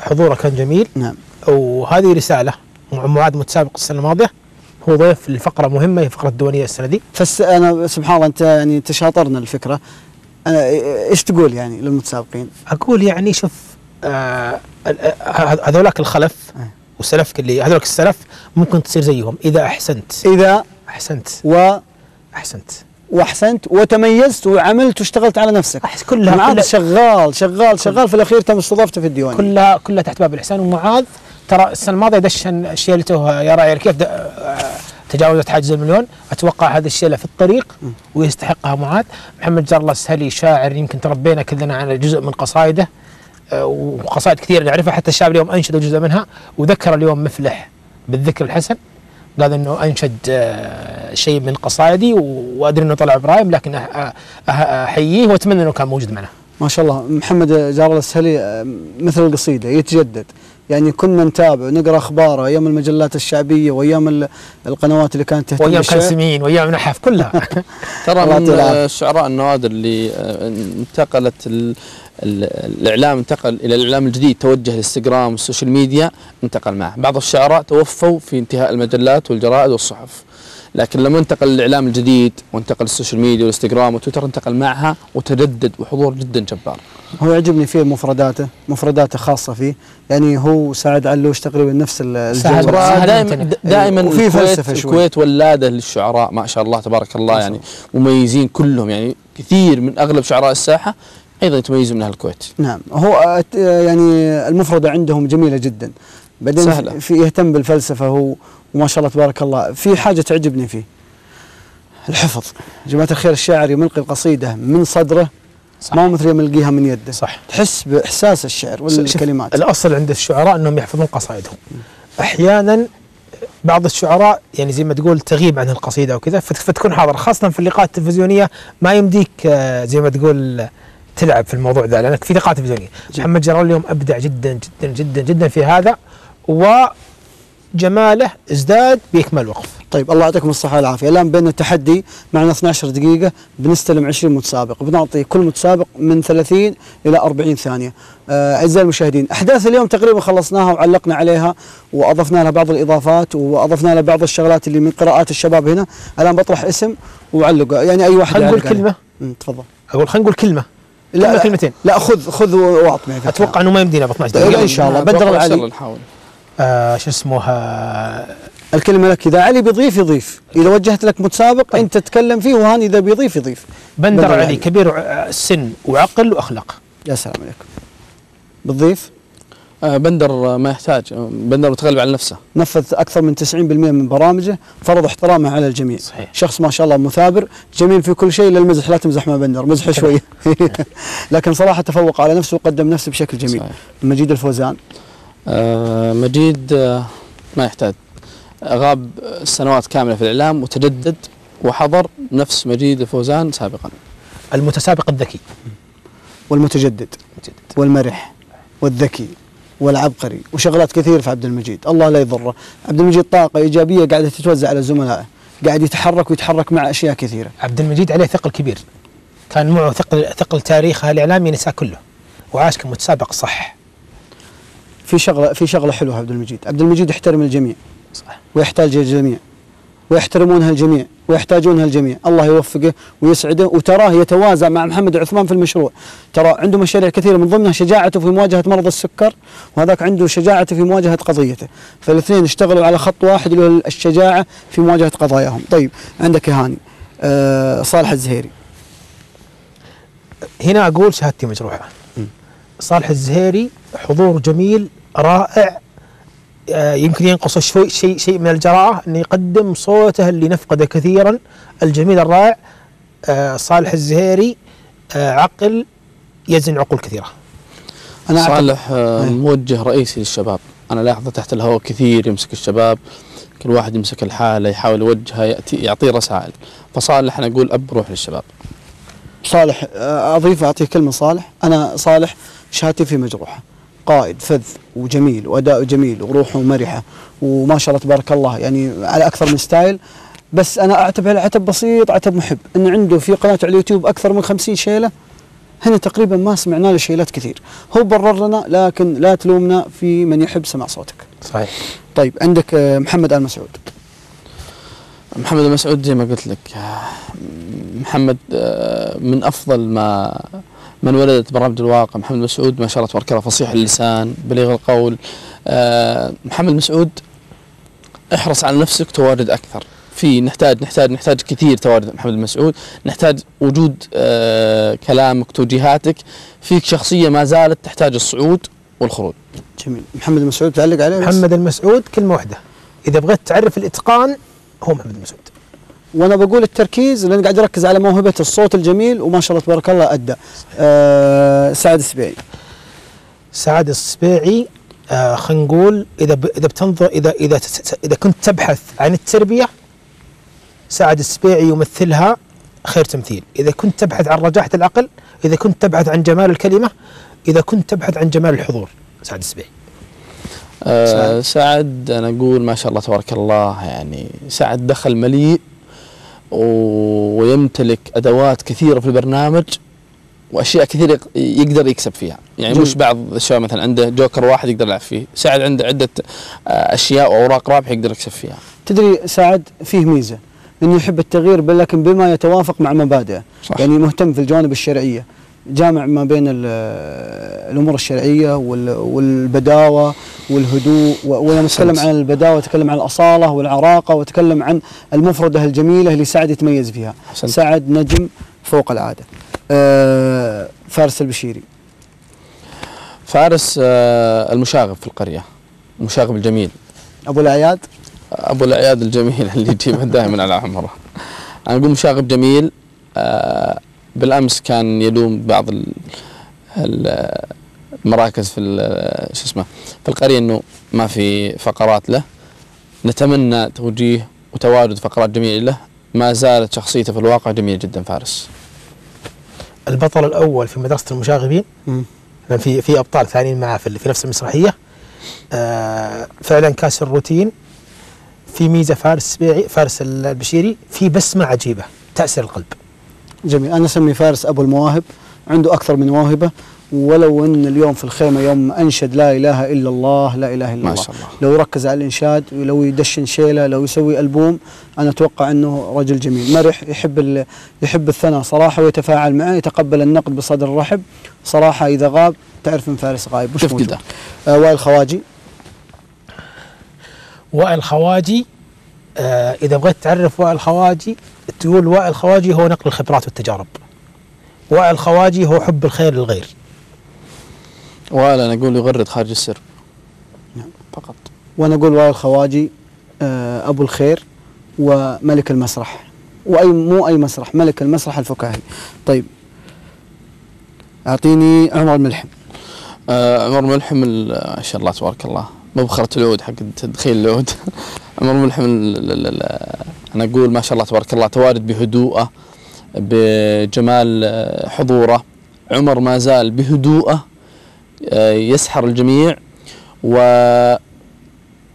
حضوره كان جميل. نعم. وهذه رسالة مع معاذ متسابق السنة الماضية. هو ضيف لفقرة مهمة هي فقرة الديوانيه السنة دي. بس أنا سبحان الله أنت يعني تشاطرنا الفكرة. إيش تقول يعني للمتسابقين؟ أقول يعني شوف آه آه، هذولاك الخلف وسلفك اللي هذولاك السلف ممكن تصير زيهم إذا أحسنت. إذا أحسنت. و أحسنت. وأحسنت وتميزت وعملت واشتغلت على نفسك. كلها- معاذ كلها- شغال شغال شغال في الأخير تم استضافته في الديوان كلها كلها تحت باب الإحسان. ومعاذ ترى السنة الماضية دشن شيلته يا راعي كيف آه، تجاوزت حاجز المليون. أتوقع هذه الشيله في الطريق ويستحقها معاذ. محمد جار الله السهلي شاعر يمكن تربينا كلنا على جزء من قصائده آه، وقصائد كثير نعرفها. حتى الشعب اليوم أنشدوا جزء منها. وذكر اليوم مفلح بالذكر الحسن. قال إنه أنشد آه، شيء من قصائدي وأدري إنه طلع برايم لكن أح- أحييه وأتمنى إنه كان موجود معنا. ما شاء الله. محمد جار الله السهلي مثل القصيدة يتجدد. يعني كنا نتابع ونقرا أخباره أيام المجلات الشعبية وايام ال- القنوات اللي كانت تهتم وايام بالشعر. كان سمين وايام نحف كلها ترى من. الشعراء النوادر اللي آه، انتقلت ال ال الإعلام انتقل إلى الإعلام الجديد توجه الانستغرام وال social media انتقل معه بعض الشعراء توفوا في انتهاء المجلات والجرائد والصحف لكن لما انتقل الاعلام الجديد وانتقل ال social media والإنستغرام وتويتر انتقل معها وتجدد وحضور جدا جبار. هو يعجبني فيه مفرداته مفرداته خاصة فيه. يعني هو سعد علوش تقريبا نفس ال- الجو دائما دائما وفي الكويت, فلسفة شوي. الكويت ولاده للشعراء ما شاء الله تبارك الله يعني مميزين كلهم يعني كثير من أغلب شعراء الساحة أيضا يتميزوا من أهل الكويت. نعم. هو يعني المفردة عندهم جميلة جدا. بعدين سهلة. في يهتم بالفلسفة هو وما شاء الله تبارك الله في حاجة تعجبني فيه. الحفظ. جماعة الخير الشاعر يوم يلقي القصيدة من صدره صح. ما هو مثل يوم يلقيها من يده. صح. تحس بإحساس الشعر والكلمات. الأصل عند الشعراء إنهم يحفظون قصائدهم. أحيانا بعض الشعراء يعني زي ما تقول تغيب عن القصيدة وكذا فت- فتكون حاضر خاصة في اللقاءات التلفزيونية ما يمديك آه، زي ما تقول تلعب في الموضوع ذا لأنك في لقاءات تلفزيونية. محمد جلال اليوم أبدع جدا جدا جدا جدا في هذا وجماله ازداد باكمال وقف طيب الله يعطيكم الصحة والعافية. الآن بين التحدي معنا 12 دقيقة بنستلم 20 متسابق بنعطي كل متسابق من 30 إلى 40 ثانية. آه، أعزائي المشاهدين أحداث اليوم تقريبا خلصناها وعلقنا عليها وأضفنا لها بعض الإضافات وأضفنا لها بعض الشغلات اللي من قراءات الشباب هنا. الآن بطرح اسم وعلقه يعني أي واحد خلينا نقول يعلق عليه. كلمة. مم، تفضل. أقول خلينا نقول كلمة. لا كلمة كلمتين. لا خذ خذ وأعطني. أتوقع إنه ما يمدينا ب 12 لا، دقيقة. إن شاء الله. بدر العلي. الله نحاول. آه شو اسمه آه الكلمة لك إذا علي بيضيف يضيف. إذا وجهت لك متسابق أنت تتكلم فيه وهاني إذا بيضيف يضيف. بندر علي كبير ع- سن وعقل وأخلاق. يا سلام عليكم بتضيف؟ آه بندر آه، ما يحتاج. آه، بندر متغلب على نفسه. نفذ أكثر من 90% من برامجه فرض احترامه على الجميع. صحيح. شخص ما شاء الله مثابر جميل في كل شيء إلا المزح. لا تمزح مع بندر مزحه شوي. لكن صراحة تفوق على نفسه وقدم نفسه بشكل جميل. صحيح. مجيد الفوزان. آه مجيد آه ما يحتاج. غاب سنوات كاملة في الإعلام وتجدد وحضر نفس مجيد الفوزان سابقا. المتسابق الذكي. والمتجدد. والمرح. والذكي. والعبقري. وشغلات كثير في عبد المجيد. الله لا يضره. عبد المجيد طاقة إيجابية قاعدة تتوزع على زملائه قاعد يتحرك ويتحرك مع أشياء كثيرة. عبد المجيد عليه ثقل كبير. كان معه ثقل ثقل تاريخه الإعلامي نساه كله. وعاش كمتسابق صح. في شغله في شغلة حلوة عبد المجيد. عبد المجيد يحترم الجميع. صح ويحتاج الجميع. ويحترمونها الجميع. ويحتاجونها الجميع. الله يوفقه ويسعده وتراه يتوازى مع محمد عثمان في المشروع. ترى عنده مشاريع كثيرة من ضمنها شجاعته في مواجهة مرض السكر وهذاك عنده شجاعته في مواجهة قضيته. فالاثنين اشتغلوا على خط واحد اللي هو الشجاعة في مواجهة قضاياهم. طيب عندك يا هاني. آه صالح الزهيري. هنا أقول شهادتي مجروحة. صالح الزهيري حضور جميل رائع. آه، يمكن ينقصه شوي شيء شيء من الجراءة إنه يقدم صوته اللي نفقده كثيرا الجميل الرائع. آه، صالح الزهيري آه، عقل يزن عقول كثيرة. أنا صالح آه موجه رئيسي للشباب. أنا لاحظه تحت الهواء كثير يمسك الشباب. كل واحد يمسك الحالة يحاول يوجهها ياتي يعطيه رسائل. فصالح أنا أقول أب روحي للشباب. صالح أضيف أعطيه كلمة صالح. أنا صالح شهادتي في مجروحه. قائد فذ وجميل واداؤه جميل وروحه مرحة وما شاء الله تبارك الله يعني على أكثر من ستايل. بس أنا أعتبر عتب بسيط عتب محب. إن عنده في قناته على اليوتيوب أكثر من 50 شيلة هنا تقريبا ما سمعنا له شيلات كثير. هو برر لنا لكن لا تلومنا في من يحب سمع صوتك. صحيح. طيب عندك آه، محمد آل مسعود. محمد المسعود زي ما قلت لك آه، محمد آه، من أفضل ما من ولدت برامج الواقع محمد مسعود ما شاء الله تبارك الله فصيح اللسان بليغ القول. آه، محمد مسعود احرص على نفسك تواجد أكثر. في نحتاج نحتاج نحتاج كثير تواجد محمد المسعود نحتاج وجود آه كلامك توجيهاتك. فيك شخصية ما زالت تحتاج الصعود والخروج. جميل. محمد المسعود تعلق عليه؟ محمد المسعود كلمة واحدة. إذا بغيت تعرف الإتقان هو محمد المسعود. وأنا بقول التركيز لأن قاعد اركز على موهبة الصوت الجميل وما شاء الله تبارك الله أدى. آه سعد السبيعي. سعد السبيعي آه خلينا نقول إذا ب... إذا بتنظر إذا إذا تس- إذا كنت تبحث عن التربية سعد السبيعي يمثلها خير تمثيل. إذا كنت تبحث عن رجاحة العقل إذا كنت تبحث عن جمال الكلمة إذا كنت تبحث عن جمال الحضور. سعد السبيعي. آه سعد أنا أقول ما شاء الله تبارك الله يعني سعد دخل مليء ويمتلك أدوات كثيرة في البرنامج وأشياء كثيرة يق- يقدر يكسب فيها يعني جميل. مش بعض الشباب مثلا عنده جوكر واحد يقدر يلعب فيه سعد عنده عدة آه، أشياء وأوراق رابحة يقدر يكسب فيها تدري سعد فيه ميزة إنه يحب التغيير بل- لكن بما يتوافق مع مبادئه. يعني مهتم في الجوانب الشرعية جامع ما بين ال- الأمور الشرعية وال- والبداوة والهدوء ولما تكلم أحسنت. عن البداوة تكلم عن الأصالة والعراقة وتكلم عن المفردة الجميلة اللي سعد يتميز فيها. أحسنت. سعد نجم فوق العادة. آه فارس البشيري. فارس آه، المشاغب في القرية المشاغب الجميل. أبو الأعياد؟ أبو الأعياد الجميل اللي يجيبه دائما على عمره. أنا أقول مشاغب جميل آه، بالأمس كان يلوم بعض ال- ال- المراكز في ال- شو اسمه في القرية إنه ما في فقرات له. نتمنى توجيه وتواجد فقرات جميلة له. ما زالت شخصيته في الواقع جميلة جدا فارس. البطل الأول في مدرسة المشاغبين. لأن في في أبطال ثانيين معه في, في نفس المسرحية. آه فعلا كاسر الروتين. في ميزة فارس السبيعي فارس البشيري. في بسمه عجيبه تاسر القلب. جميل. أنا أسمي فارس أبو المواهب. عنده أكثر من موهبة. ولو أن اليوم في الخيمة يوم أنشد لا إله إلا الله لا إله إلا ما الله. شاء الله. لو يركز على الإنشاد ولو يدشن شيلة لو يسوي ألبوم أنا أتوقع أنه رجل جميل. مرح يحب ال- يحب الثناء صراحة ويتفاعل معه يتقبل النقد بصدر رحب. صراحة إذا غاب تعرف إن فارس غايب. تفقده. موجود؟ آه وائل خواجي. وائل خواجي. آه إذا بغيت تعرف وائل خواجي تقول وائل خواجي هو نقل الخبرات والتجارب. وائل خواجي هو حب الخير للغير. ولا أنا أقول يغرد خارج السر. فقط. وأنا أقول وائل خواجي آه أبو الخير وملك المسرح. وأي مو أي مسرح ملك المسرح الفكاهي. طيب. أعطيني عمر الملحم آه عمر ملحم ال- ما شاء الله تبارك الله. مبخرة العود حق تدخيل العود. عمر ملحم أنا أقول ما شاء الله تبارك الله تواجد بهدوءه بجمال آه، حضوره. عمر ما زال بهدوءه آه، يسحر الجميع وأيضا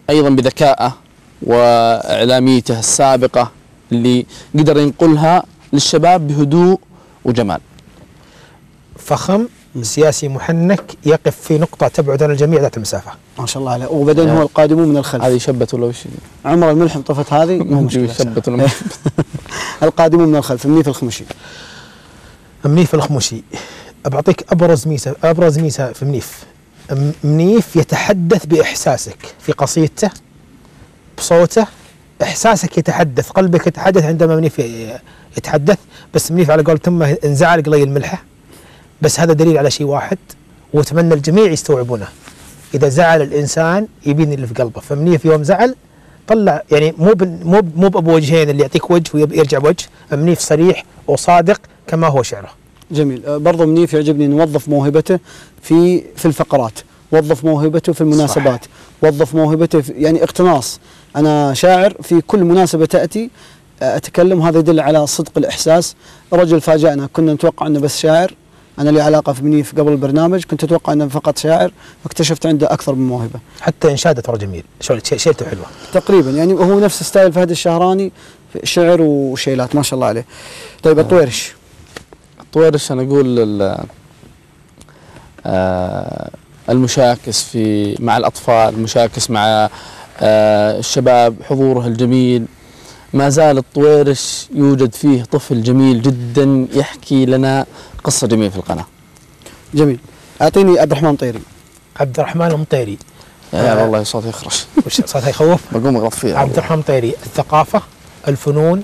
بذكائه وإعلاميته السابقة اللي قدر ينقلها للشباب بهدوء وجمال. فخم؟ سياسي محنك يقف في نقطة تبعد عن الجميع ذات المسافة. ما شاء الله عليه. وبعدين هو القادمون من الخلف. هذه شبت ولا وش؟ عمر الملحم طفت هذه؟ مو مشكلة. شبت ولا ما القادمون من الخلف منيف الخمشي. منيف الخموشي بعطيك أبرز ميزه أبرز ميزة في منيف منيف يتحدث بإحساسك في قصيدته بصوته. إحساسك يتحدث قلبك يتحدث عندما منيف يتحدث بس منيف على قول تمه انزعل قليل الملحة. بس هذا دليل على شيء واحد وأتمنى الجميع يستوعبونه. إذا زعل الإنسان يبين اللي في قلبه. فمنيف يوم زعل طلع يعني مو مو مو بأبو وجهين اللي يعطيك وجه ويرجع بوجه منيف صريح وصادق كما هو شعره. جميل. آه، برضو منيف يعجبني نوظف موهبته في في الفقرات. وظف موهبته في المناسبات. وظف موهبته في يعني اقتناص. أنا شاعر في كل مناسبة تأتي آه، أتكلم هذا يدل على صدق الإحساس. رجل فاجأنا كنا نتوقع إنه بس شاعر. أنا لي علاقة في منيف قبل البرنامج كنت أتوقع أنه فقط شاعر واكتشفت عنده أكثر من موهبة. حتى انشاده ترى جميل. شيلته حلوة. تقريبا يعني هو نفس ستايل فهد الشهراني في شعر وشيلات ما شاء الله عليه. طيب الطويرش. الطويرش أنا أقول ال- آه، المشاكس في مع الأطفال المشاكس مع آه، الشباب حضوره الجميل. ما زال الطويرش يوجد فيه طفل جميل جدا يحكي لنا قصة جميلة في القناة. جميل. أعطيني عبد الرحمن طيري. عبد الرحمن المطيري يا عيال والله صوتي يخرش. صوتها يخوف؟ بقوم أغلط فيه عبد الرحمن طيري الثقافة الفنون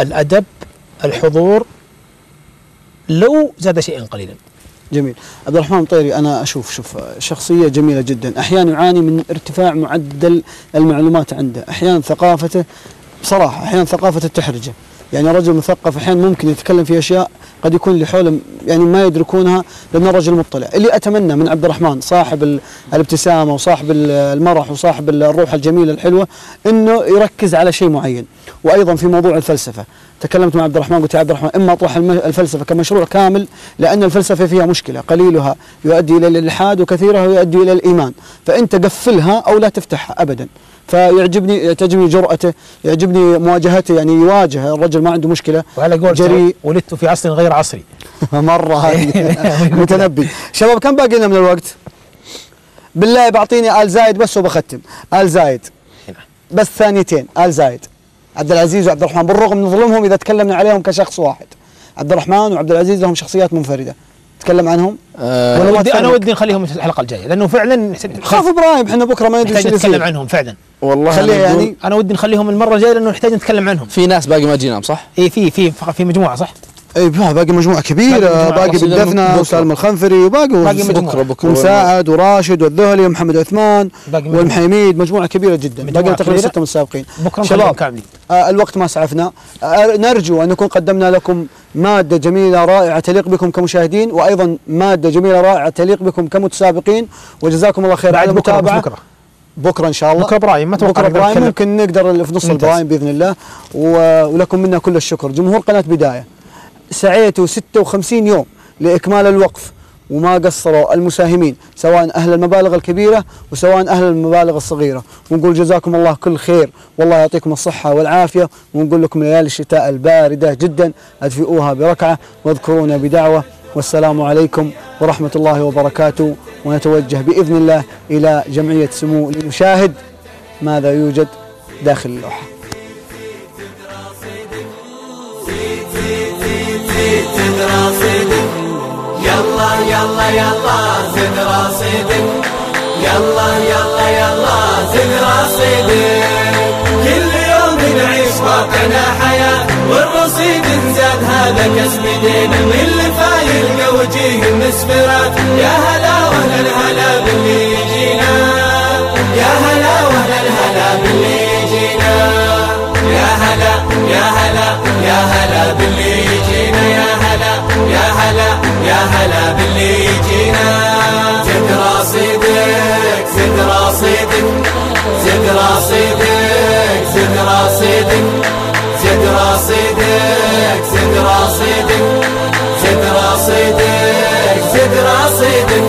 الأدب الحضور. لو زاد شيئا قليلا. جميل. عبد الرحمن طيري أنا أشوف شوف شخصية جميلة جدا. أحيانا يعاني من ارتفاع معدل المعلومات عنده. أحيانا ثقافته بصراحة أحيانا ثقافته تحرجه. يعني رجل مثقف أحيانا ممكن يتكلم في أشياء قد يكون اللي حوله يعني ما يدركونها لأنه رجل مطلع. اللي أتمنى من عبد الرحمن صاحب ال- الابتسامة وصاحب ال- المرح وصاحب الروح الجميلة الحلوة إنه يركز على شيء معين وأيضا في موضوع الفلسفة. تكلمت مع عبد الرحمن قلت يا عبد الرحمن إما أطرح الفلسفة كمشروع كامل لأن الفلسفة فيها مشكلة. قليلها يؤدي إلى الإلحاد وكثيرها يؤدي إلى الإيمان. فأنت قفلها أو لا تفتحها ابدا. فيعجبني تعجبني جرأته يعجبني مواجهته يعني يواجه. الرجل ما عنده مشكلة. وعلى قول جريء ولدت في عصر غير عصري. مرة هذه. متنبي. شباب كم باقي لنا من الوقت؟ بالله بعطيني آل زايد بس وبختم. آل زايد. بس ثانيتين. آل زايد. عبد العزيز وعبد الرحمن. بالرغم من ظلمهم إذا تكلمنا عليهم كشخص واحد. عبد الرحمن وعبد العزيز لهم شخصيات منفردة. تكلم عنهم أه ولا ودي أنا؟ ودي نخليهم الحلقة الجاية لأنه فعلا خاف إبراهيم إحنا بكرة ما ندري نحتاج إيش نتكلم عنهم فعلا والله خليه أنا أقول- يعني أنا ودي نخليهم المرة الجاية لأنه نحتاج نتكلم عنهم في ناس باقي ما جيناهم صح؟ اي في في في مجموعة صح؟ أي باقي مجموعة كبيرة باقي. بالدفنة بكرة. وسالم الخنفري وباقي باقي. بكرة- بكرة. ومساعد وراشد والذهلي ومحمد عثمان. والمحيميد مجموعة كبيرة جدا باقي تقريبا. ستة متسابقين بكرة شباب آه الوقت ما أسعفنا آه نرجو أن نكون قدمنا لكم مادة جميلة رائعة تليق بكم كمشاهدين وأيضا مادة جميلة رائعة تليق بكم كمتسابقين وجزاكم الله خير على بعد بكرة المتابعة بكرة بكرة إن شاء الله بكرة برايم ما بكرة برايم. ممكن نقدر في نص. البرايم بإذن الله ولكم منا كل الشكر جمهور قناة بداية سعيتوا 56 يوم لإكمال الوقف وما قصروا المساهمين سواء أهل المبالغ الكبيرة وسواء أهل المبالغ الصغيرة. ونقول جزاكم الله كل خير والله يعطيكم الصحة والعافية. ونقول لكم ليالي الشتاء الباردة جدا أدفئوها بركعة واذكرونا بدعوة. والسلام عليكم ورحمة الله وبركاته. ونتوجه بإذن الله إلى جمعية سمو لنشاهد ماذا يوجد؟ داخل اللوحة. زد رصيدك يلا يلا يلا زد رصيدك يلا يلا يلا زد رصيدك كل يوم نعيش واقعنا حياة والرصيد زاد هذا كسب دينا من اللي فايل وجيه المسفرات يا هلا وهلا هلا باللي يجينا. يا هلا وهلا هلا باللي يجينا. يا هلا يا هلا يا هلا باللي يا هلا يا هلا باللي يجينا. زد رصيدك زد رصيدك زد رصيدك زد رصيدك زد رصيدك زد رصيدك زد رصيدك زد رصيدك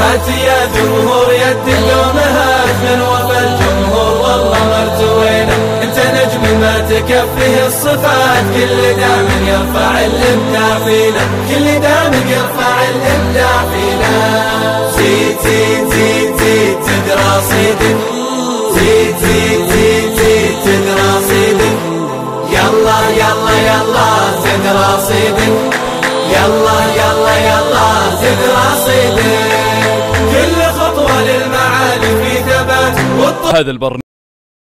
هات يا جمهور يد اللوم هات من وفى ما تكفيه الصفات كل دام يرفع الابداع فينا كل دام يرفع الابداع فينا زيد زيد زيد زيد زد رصيدك زيد زيد زيد زيد زد رصيدك يلا يلا يلا زد رصيدك يلا يلا يلا زد رصيدك كل خطوة للمعالي في ثبات. هذا البرنامج